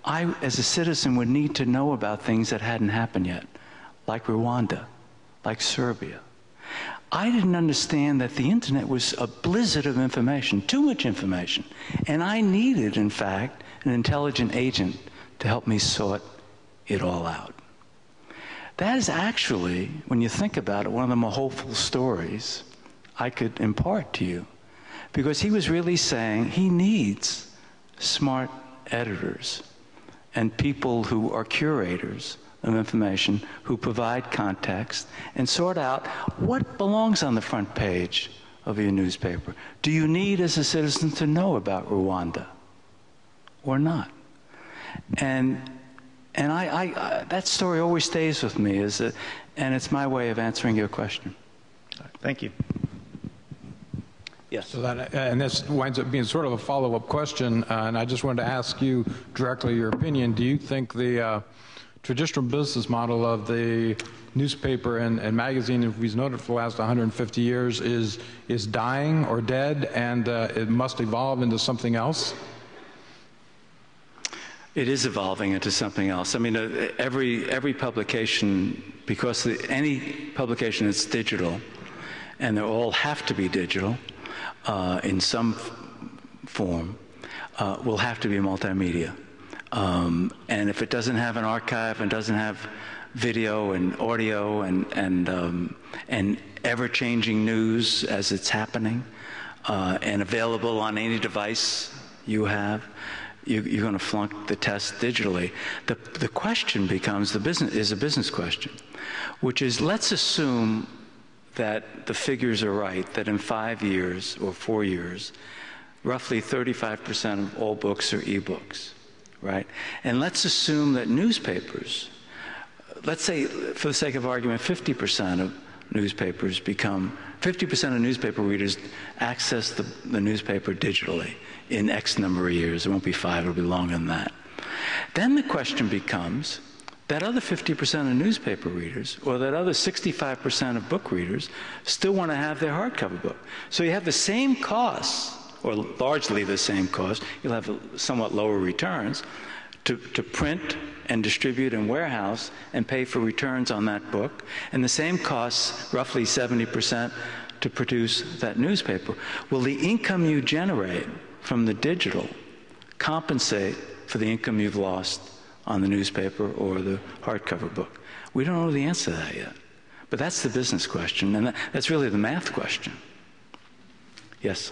I, as a citizen, would need to know about things that hadn't happened yet like Rwanda, like Serbia. I didn't understand that the internet was a blizzard of information, too much information. And I needed, in fact, an intelligent agent to help me sort it all out. That is actually, when you think about it, one of the more hopeful stories I could impart to you. Because he was really saying he needs smart editors and people who are curators of information who provide context and sort out what belongs on the front page of your newspaper. Do you need, as a citizen, to know about Rwanda or not? And and I, I, I that story always stays with me, is a, and it's my way of answering your question. Thank you. Yes. So that, and this winds up being sort of a follow-up question, uh, and I just wanted to ask you directly your opinion. Do you think the uh, traditional business model of the newspaper and, and magazine, if we've noted for the last 150 years, is, is dying or dead and uh, it must evolve into something else? It is evolving into something else. I mean, uh, every, every publication, because the, any publication is digital, and they all have to be digital uh, in some form, uh, will have to be multimedia. Um, and if it doesn't have an archive and doesn't have video and audio and, and, um, and ever changing news as it's happening uh, and available on any device you have, you, are going to flunk the test digitally. The, the question becomes the business is a business question, which is let's assume that the figures are right, that in five years or four years, roughly 35% of all books are ebooks right? And let's assume that newspapers, let's say, for the sake of argument, 50% of newspapers become, 50% of newspaper readers access the, the newspaper digitally in X number of years. It won't be five, it'll be longer than that. Then the question becomes that other 50% of newspaper readers, or that other 65% of book readers, still want to have their hardcover book. So you have the same costs or largely the same cost. You'll have somewhat lower returns to, to print and distribute and warehouse and pay for returns on that book. And the same costs roughly 70% to produce that newspaper. Will the income you generate from the digital compensate for the income you've lost on the newspaper or the hardcover book? We don't know the answer to that yet. But that's the business question, and that's really the math question. Yes?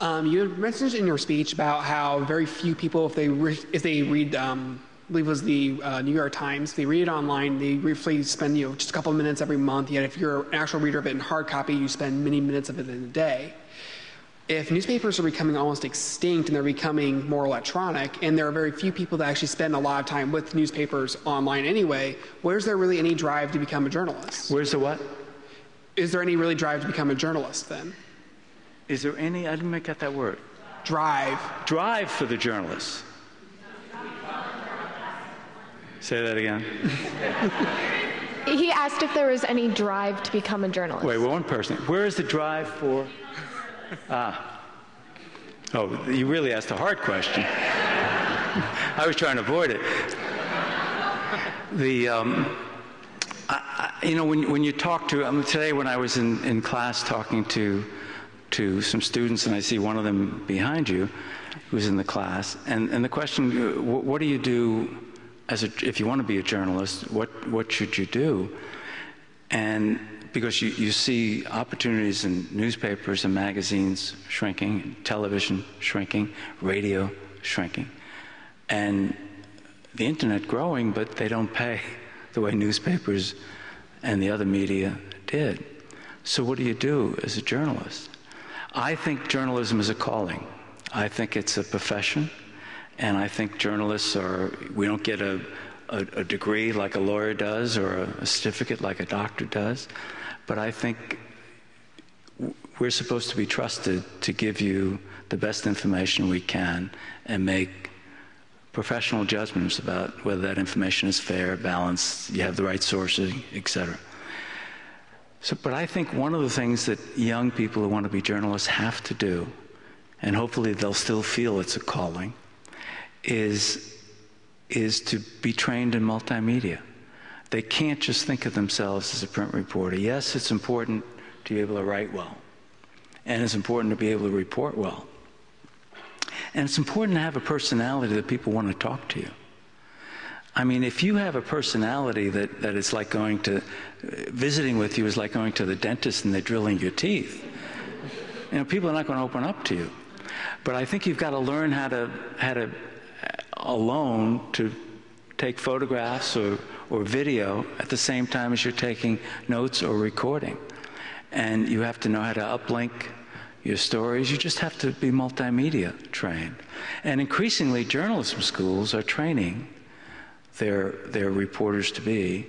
Um, you mentioned in your speech about how very few people, if they, re- if they read um, I believe it was the uh, New York Times. They read it online. They briefly spend you know just a couple of minutes every month. Yet if you're an actual reader of it in hard copy, you spend many minutes of it in a day. If newspapers are becoming almost extinct and they're becoming more electronic, and there are very few people that actually spend a lot of time with newspapers online anyway, where's there really any drive to become a journalist? Where's the what? Is there any really drive to become a journalist then? Is there any? I didn't get that word. Drive. Drive for the journalists. Say that again. he asked if there was any drive to become a journalist. Wait, one person. Where is the drive for? Ah. Oh, you really asked a hard question. I was trying to avoid it. The, um, I, I, you know, when, when you talk to, I mean, today when I was in, in class talking to, to some students, and I see one of them behind you, who's in the class, and, and the question, uh, what do you do as a, if you want to be a journalist, what, what should you do? And because you, you see opportunities in newspapers and magazines shrinking, television shrinking, radio shrinking, and the internet growing, but they don't pay the way newspapers and the other media did. So, what do you do as a journalist? I think journalism is a calling. I think it's a profession. And I think journalists are, we don't get a, a, a degree like a lawyer does or a, a certificate like a doctor does. But I think we're supposed to be trusted to give you the best information we can and make professional judgments about whether that information is fair, balanced, you have the right sources, etc. So, but I think one of the things that young people who want to be journalists have to do, and hopefully they'll still feel it's a calling, is, is to be trained in multimedia. They can't just think of themselves as a print reporter. Yes, it's important to be able to write well, and it's important to be able to report well. And it's important to have a personality that people want to talk to you. I mean, if you have a personality that, that it's like going to, visiting with you is like going to the dentist and they're drilling your teeth, you know, people are not going to open up to you. But I think you've got to learn how to, how to uh, alone to take photographs or, or video at the same time as you're taking notes or recording. And you have to know how to uplink your stories. You just have to be multimedia trained. And increasingly, journalism schools are training their, their reporters to be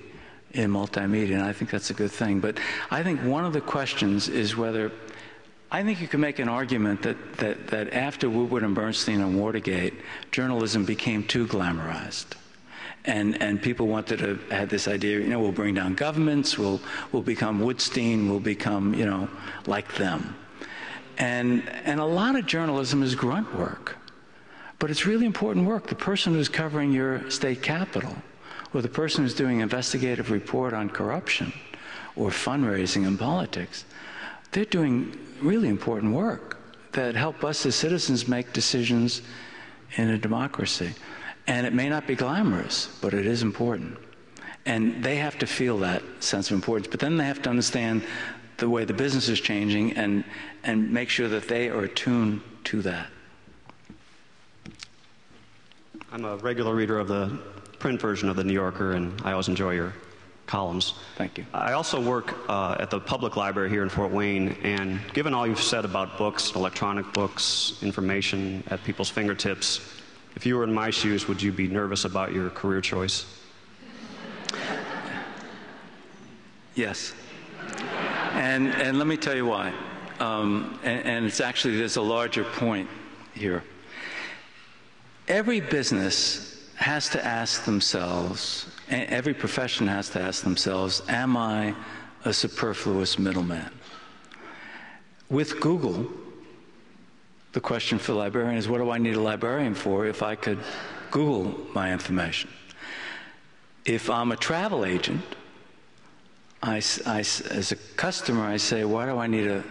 in multimedia, and I think that's a good thing. But I think one of the questions is whether I think you can make an argument that, that, that after Woodward and Bernstein and Watergate, journalism became too glamorized. And, and people wanted to have this idea, you know, we'll bring down governments, we'll, we'll become Woodstein, we'll become, you know, like them. And, and a lot of journalism is grunt work. But it's really important work. The person who's covering your state capital, or the person who's doing investigative report on corruption or fundraising in politics, they're doing really important work that help us as citizens make decisions in a democracy. And it may not be glamorous, but it is important. And they have to feel that sense of importance. But then they have to understand the way the business is changing and, and make sure that they are attuned to that. I'm a regular reader of the print version of the New Yorker, and I always enjoy your columns. Thank you. I also work uh, at the public library here in Fort Wayne, and given all you've said about books, electronic books, information at people's fingertips, if you were in my shoes, would you be nervous about your career choice? Yes. And, and let me tell you why. Um, and, and it's actually, there's a larger point here. Every business has to ask themselves, every profession has to ask themselves, am I a superfluous middleman? With Google, the question for the librarian is what do I need a librarian for if I could Google my information? If I'm a travel agent, I, I, as a customer, I say, why do I need a,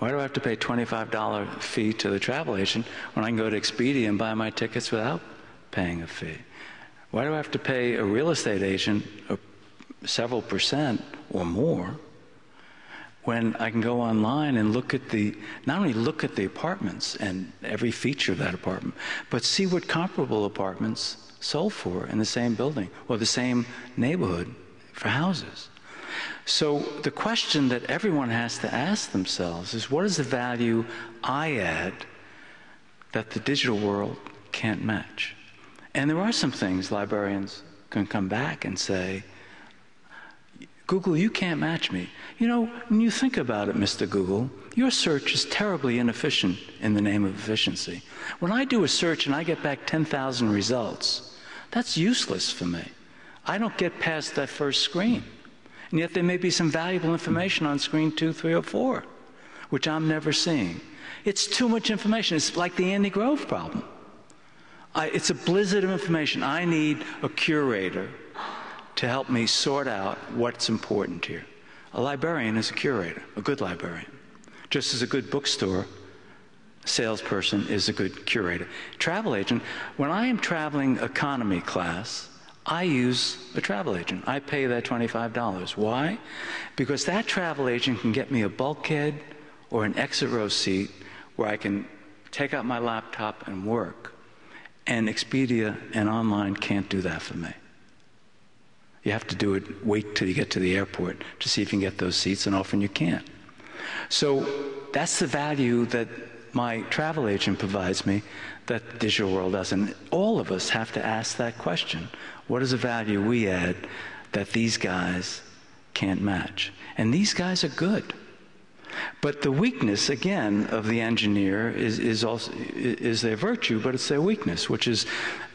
why do I have to pay $25 fee to the travel agent when I can go to Expedia and buy my tickets without paying a fee? Why do I have to pay a real estate agent several percent or more when I can go online and look at the, not only look at the apartments and every feature of that apartment, but see what comparable apartments sold for in the same building or the same neighborhood for houses. So the question that everyone has to ask themselves is what is the value I add that the digital world can't match? And there are some things librarians can come back and say, Google, you can't match me. You know, when you think about it, Mr. Google, your search is terribly inefficient in the name of efficiency. When I do a search and I get back 10,000 results, that's useless for me. I don't get past that first screen. And yet there may be some valuable information on screen two, three, or four, which I'm never seeing. It's too much information. It's like the Andy Grove problem. I, it's a blizzard of information. I need a curator to help me sort out what's important here. A librarian is a curator, a good librarian. Just as a good bookstore salesperson is a good curator. Travel agent, when I am traveling economy class, I use a travel agent. I pay that $25. Why? Because that travel agent can get me a bulkhead or an exit row seat where I can take out my laptop and work. And Expedia and online can't do that for me. You have to do it, wait till you get to the airport to see if you can get those seats, and often you can't. So that's the value that my travel agent provides me that the digital world doesn't. All of us have to ask that question. What is the value we add that these guys can't match? And these guys are good. But the weakness, again, of the engineer is, is, also, is their virtue, but it's their weakness, which is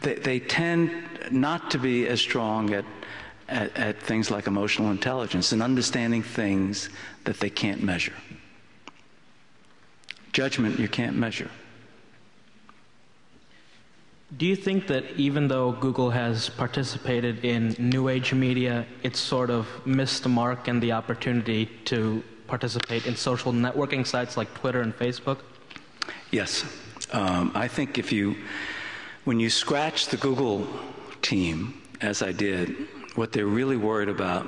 they, they tend not to be as strong at at, at things like emotional intelligence and understanding things that they can't measure. Judgment you can't measure. Do you think that even though Google has participated in new age media, it's sort of missed the mark and the opportunity to participate in social networking sites like Twitter and Facebook? Yes. Um, I think if you, when you scratch the Google team, as I did, what they're really worried about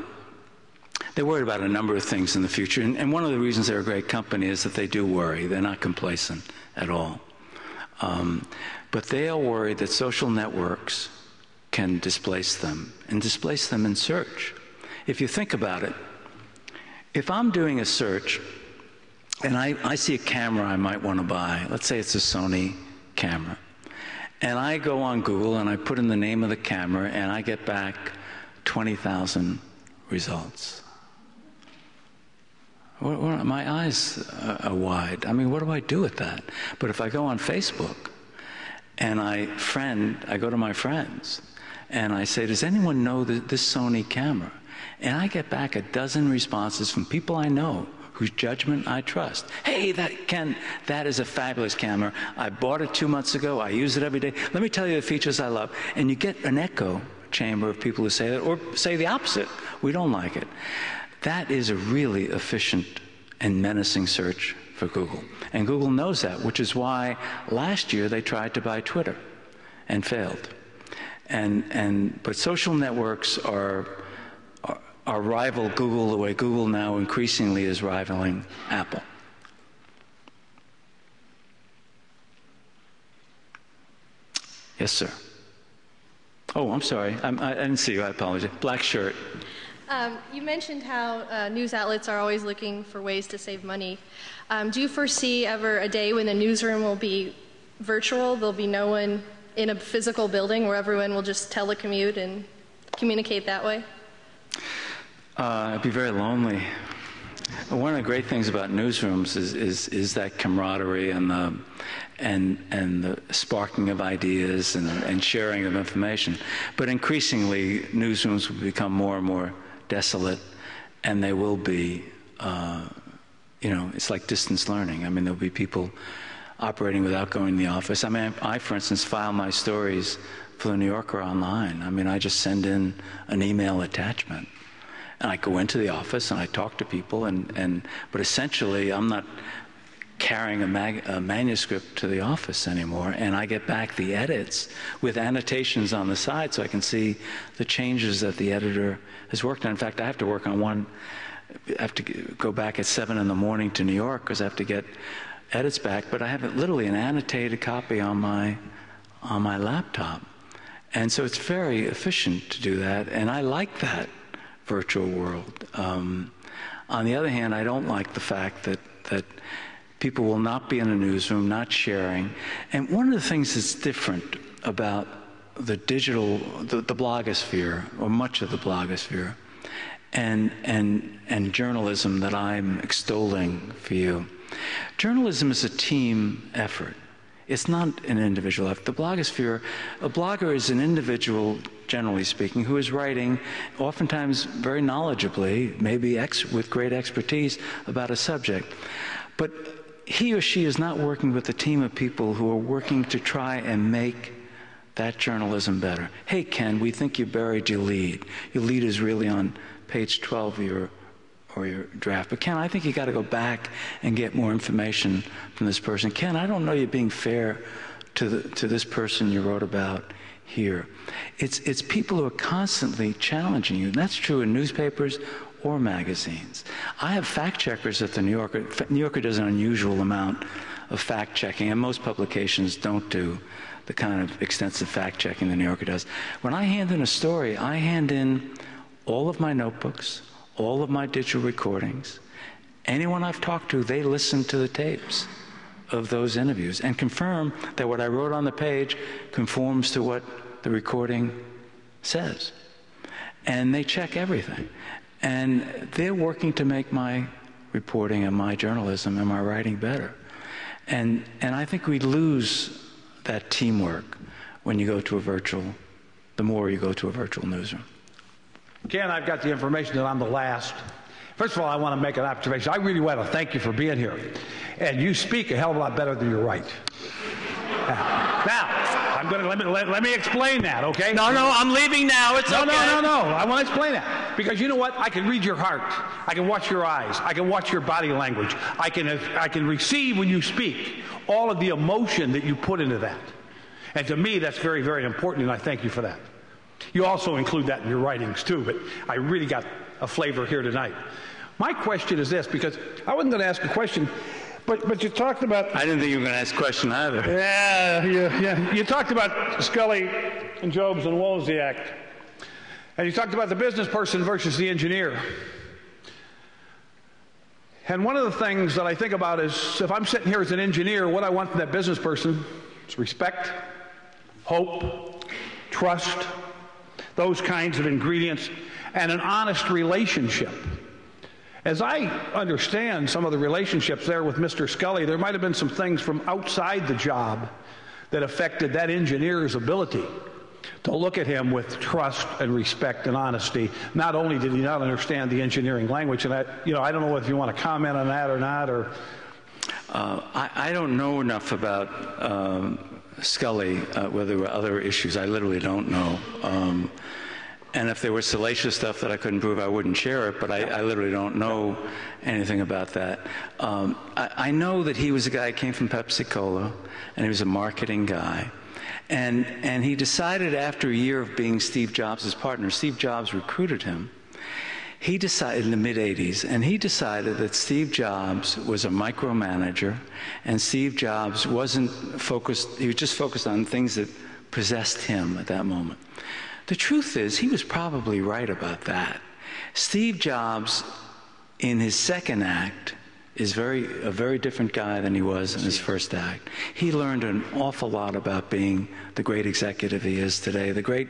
they're worried about a number of things in the future. And, and, one of the reasons they're a great company is that they do worry. They're not complacent at all. Um, but they are worried that social networks can displace them and displace them in search. If you think about it, if I'm doing a search and I, I see a camera I might want to buy, let's say it's a Sony camera, and I go on Google and I put in the name of the camera and I get back 20,000 results. My eyes are wide. I mean, what do I do with that? But if I go on Facebook and I friend, I go to my friends and I say, Does anyone know this Sony camera? And I get back a dozen responses from people I know whose judgment I trust. Hey, that Ken, that is a fabulous camera. I bought it two months ago. I use it every day. Let me tell you the features I love. And you get an echo chamber of people who say that, or say the opposite. We don't like it. That is a really efficient and menacing search for Google. And Google knows that, which is why last year they tried to buy Twitter and failed. And, and, but social networks are, are, are rival Google the way Google now increasingly is rivaling Apple. Yes, sir. Oh, I'm sorry. I'm, I, didn't see you. I apologize. Black shirt. Um, you mentioned how uh, news outlets are always looking for ways to save money. Um, do you foresee ever a day when the newsroom will be virtual? There'll be no one in a physical building where everyone will just telecommute and communicate that way? Uh, it'd be very lonely. One of the great things about newsrooms is, is, is that camaraderie and the, and, and the sparking of ideas and, and sharing of information. But increasingly, newsrooms will become more and more desolate, and they will be, uh, you know, it's like distance learning. I mean, there'll be people operating without going to the office. I mean, I, for instance, file my stories for the New Yorker online. I mean, I just send in an email attachment. And I go into the office and I talk to people, and, and but essentially, I'm not carrying a, mag, a, manuscript to the office anymore, and I get back the edits with annotations on the side so I can see the changes that the editor has worked on. In fact, I have to work on one. I have to go back at seven in the morning to New York because I have to get edits back, but I have literally an annotated copy on my on my laptop, and so it's very efficient to do that, and I like that virtual world. Um, on the other hand, I don't like the fact that that People will not be in a newsroom, not sharing. And one of the things that's different about the digital, the, the blogosphere, or much of the blogosphere, and, and, and journalism that I'm extolling for you. Journalism is a team effort. It's not an individual effort. The blogosphere, a blogger is an individual, generally speaking, who is writing, oftentimes very knowledgeably, maybe ex- with great expertise about a subject. But he or she is not working with a team of people who are working to try and make that journalism better. Hey, Ken, we think you buried your lead. Your lead is really on page 12 of your or your draft. But Ken, I think you got to go back and get more information from this person. Ken, I don't know you're being fair to the, to this person you wrote about here. It's it's people who are constantly challenging you. And that's true in newspapers or magazines. I have fact checkers at the New Yorker. New Yorker does an unusual amount of fact checking, and most publications don't do the kind of extensive fact checking the New Yorker does. When I hand in a story, I hand in all of my notebooks, all of my digital recordings. Anyone I've talked to, they listen to the tapes of those interviews and confirm that what I wrote on the page conforms to what the recording says. And they check everything. And they're working to make my reporting and my journalism and my writing better. And, and I think we lose that teamwork when you go to a virtual, the more you go to a virtual newsroom. Ken, I've got the information that I'm the last. First of all, I want to make an observation. I really want to thank you for being here. And you speak a hell of a lot better than you write. Now, I'm going to let me let, let, me explain that, okay? No, no, I'm leaving now. It's no, okay. No, no, no, no. I want to explain that because you know what? I can read your heart. I can watch your eyes. I can watch your body language. I can I can receive when you speak all of the emotion that you put into that. And to me, that's very, very important, and I thank you for that. You also include that in your writings too, but I really got a flavor here tonight. My question is this because I wasn't going to ask a question but, but you talked about. I didn't think you were going to ask a question either. Yeah, yeah, yeah. You talked about Sculley and Jobs and Wozniak. And you talked about the business person versus the engineer. And one of the things that I think about is if I'm sitting here as an engineer, what I want from that business person is respect, hope, trust, those kinds of ingredients, and an honest relationship. As I understand some of the relationships there with Mr. Sculley, there might have been some things from outside the job that affected that engineer's ability to look at him with trust and respect and honesty. Not only did he not understand the engineering language, and I, you know, I don't know if you want to comment on that or not, or. Uh, I, I, don't know enough about um, Sculley, uh, whether there were other issues. I literally don't know. Um, and if there was salacious stuff that I couldn't prove, I wouldn't share it, but I, I literally don't know anything about that. Um, I, I, know that he was a guy who came from Pepsi Cola, and he was a marketing guy. And, and he decided after a year of being Steve Jobs' partner, Steve Jobs recruited him. He decided in the mid 80s, and he decided that Steve Jobs was a micromanager, and Steve Jobs wasn't focused, he was just focused on things that possessed him at that moment. The truth is, he was probably right about that. Steve Jobs, in his second act, is very a very different guy than he was in his first act. He learned an awful lot about being the great executive he is today. The great,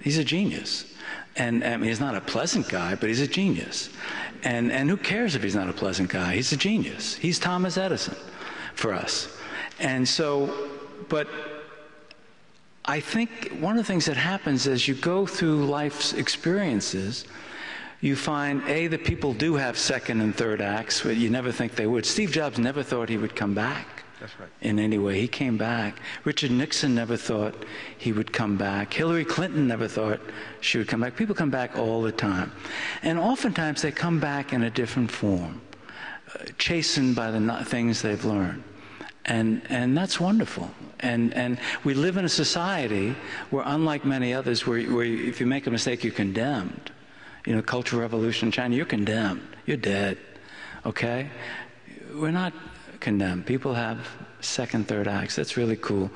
he's a genius, and I mean, he's not a pleasant guy, but he's a genius. And and who cares if he's not a pleasant guy? He's a genius. He's Thomas Edison, for us. And so, but I think one of the things that happens as you go through life's experiences, you find A, that people do have second and third acts, but you never think they would. Steve Jobs never thought he would come back That's right. in any way. He came back. Richard Nixon never thought he would come back. Hillary Clinton never thought she would come back. People come back all the time. And oftentimes they come back in a different form, uh, chastened by the things they've learned. And, and that's wonderful. And, and we live in a society where, unlike many others, where, where if you make a mistake, you're condemned. You know, Cultural Revolution in China, you're condemned. You're dead. Okay? We're not condemned. People have second, third acts. That's really cool.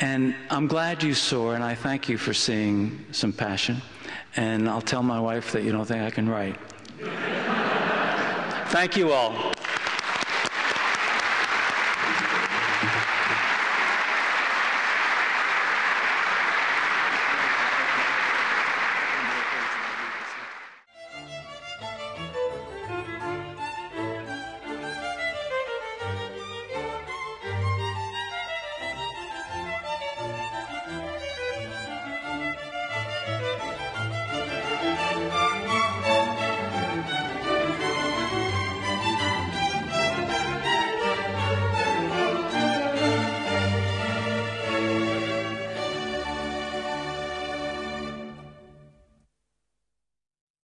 And I'm glad you saw, and I thank you for seeing some passion. And I'll tell my wife that you don't think I can write. thank you all.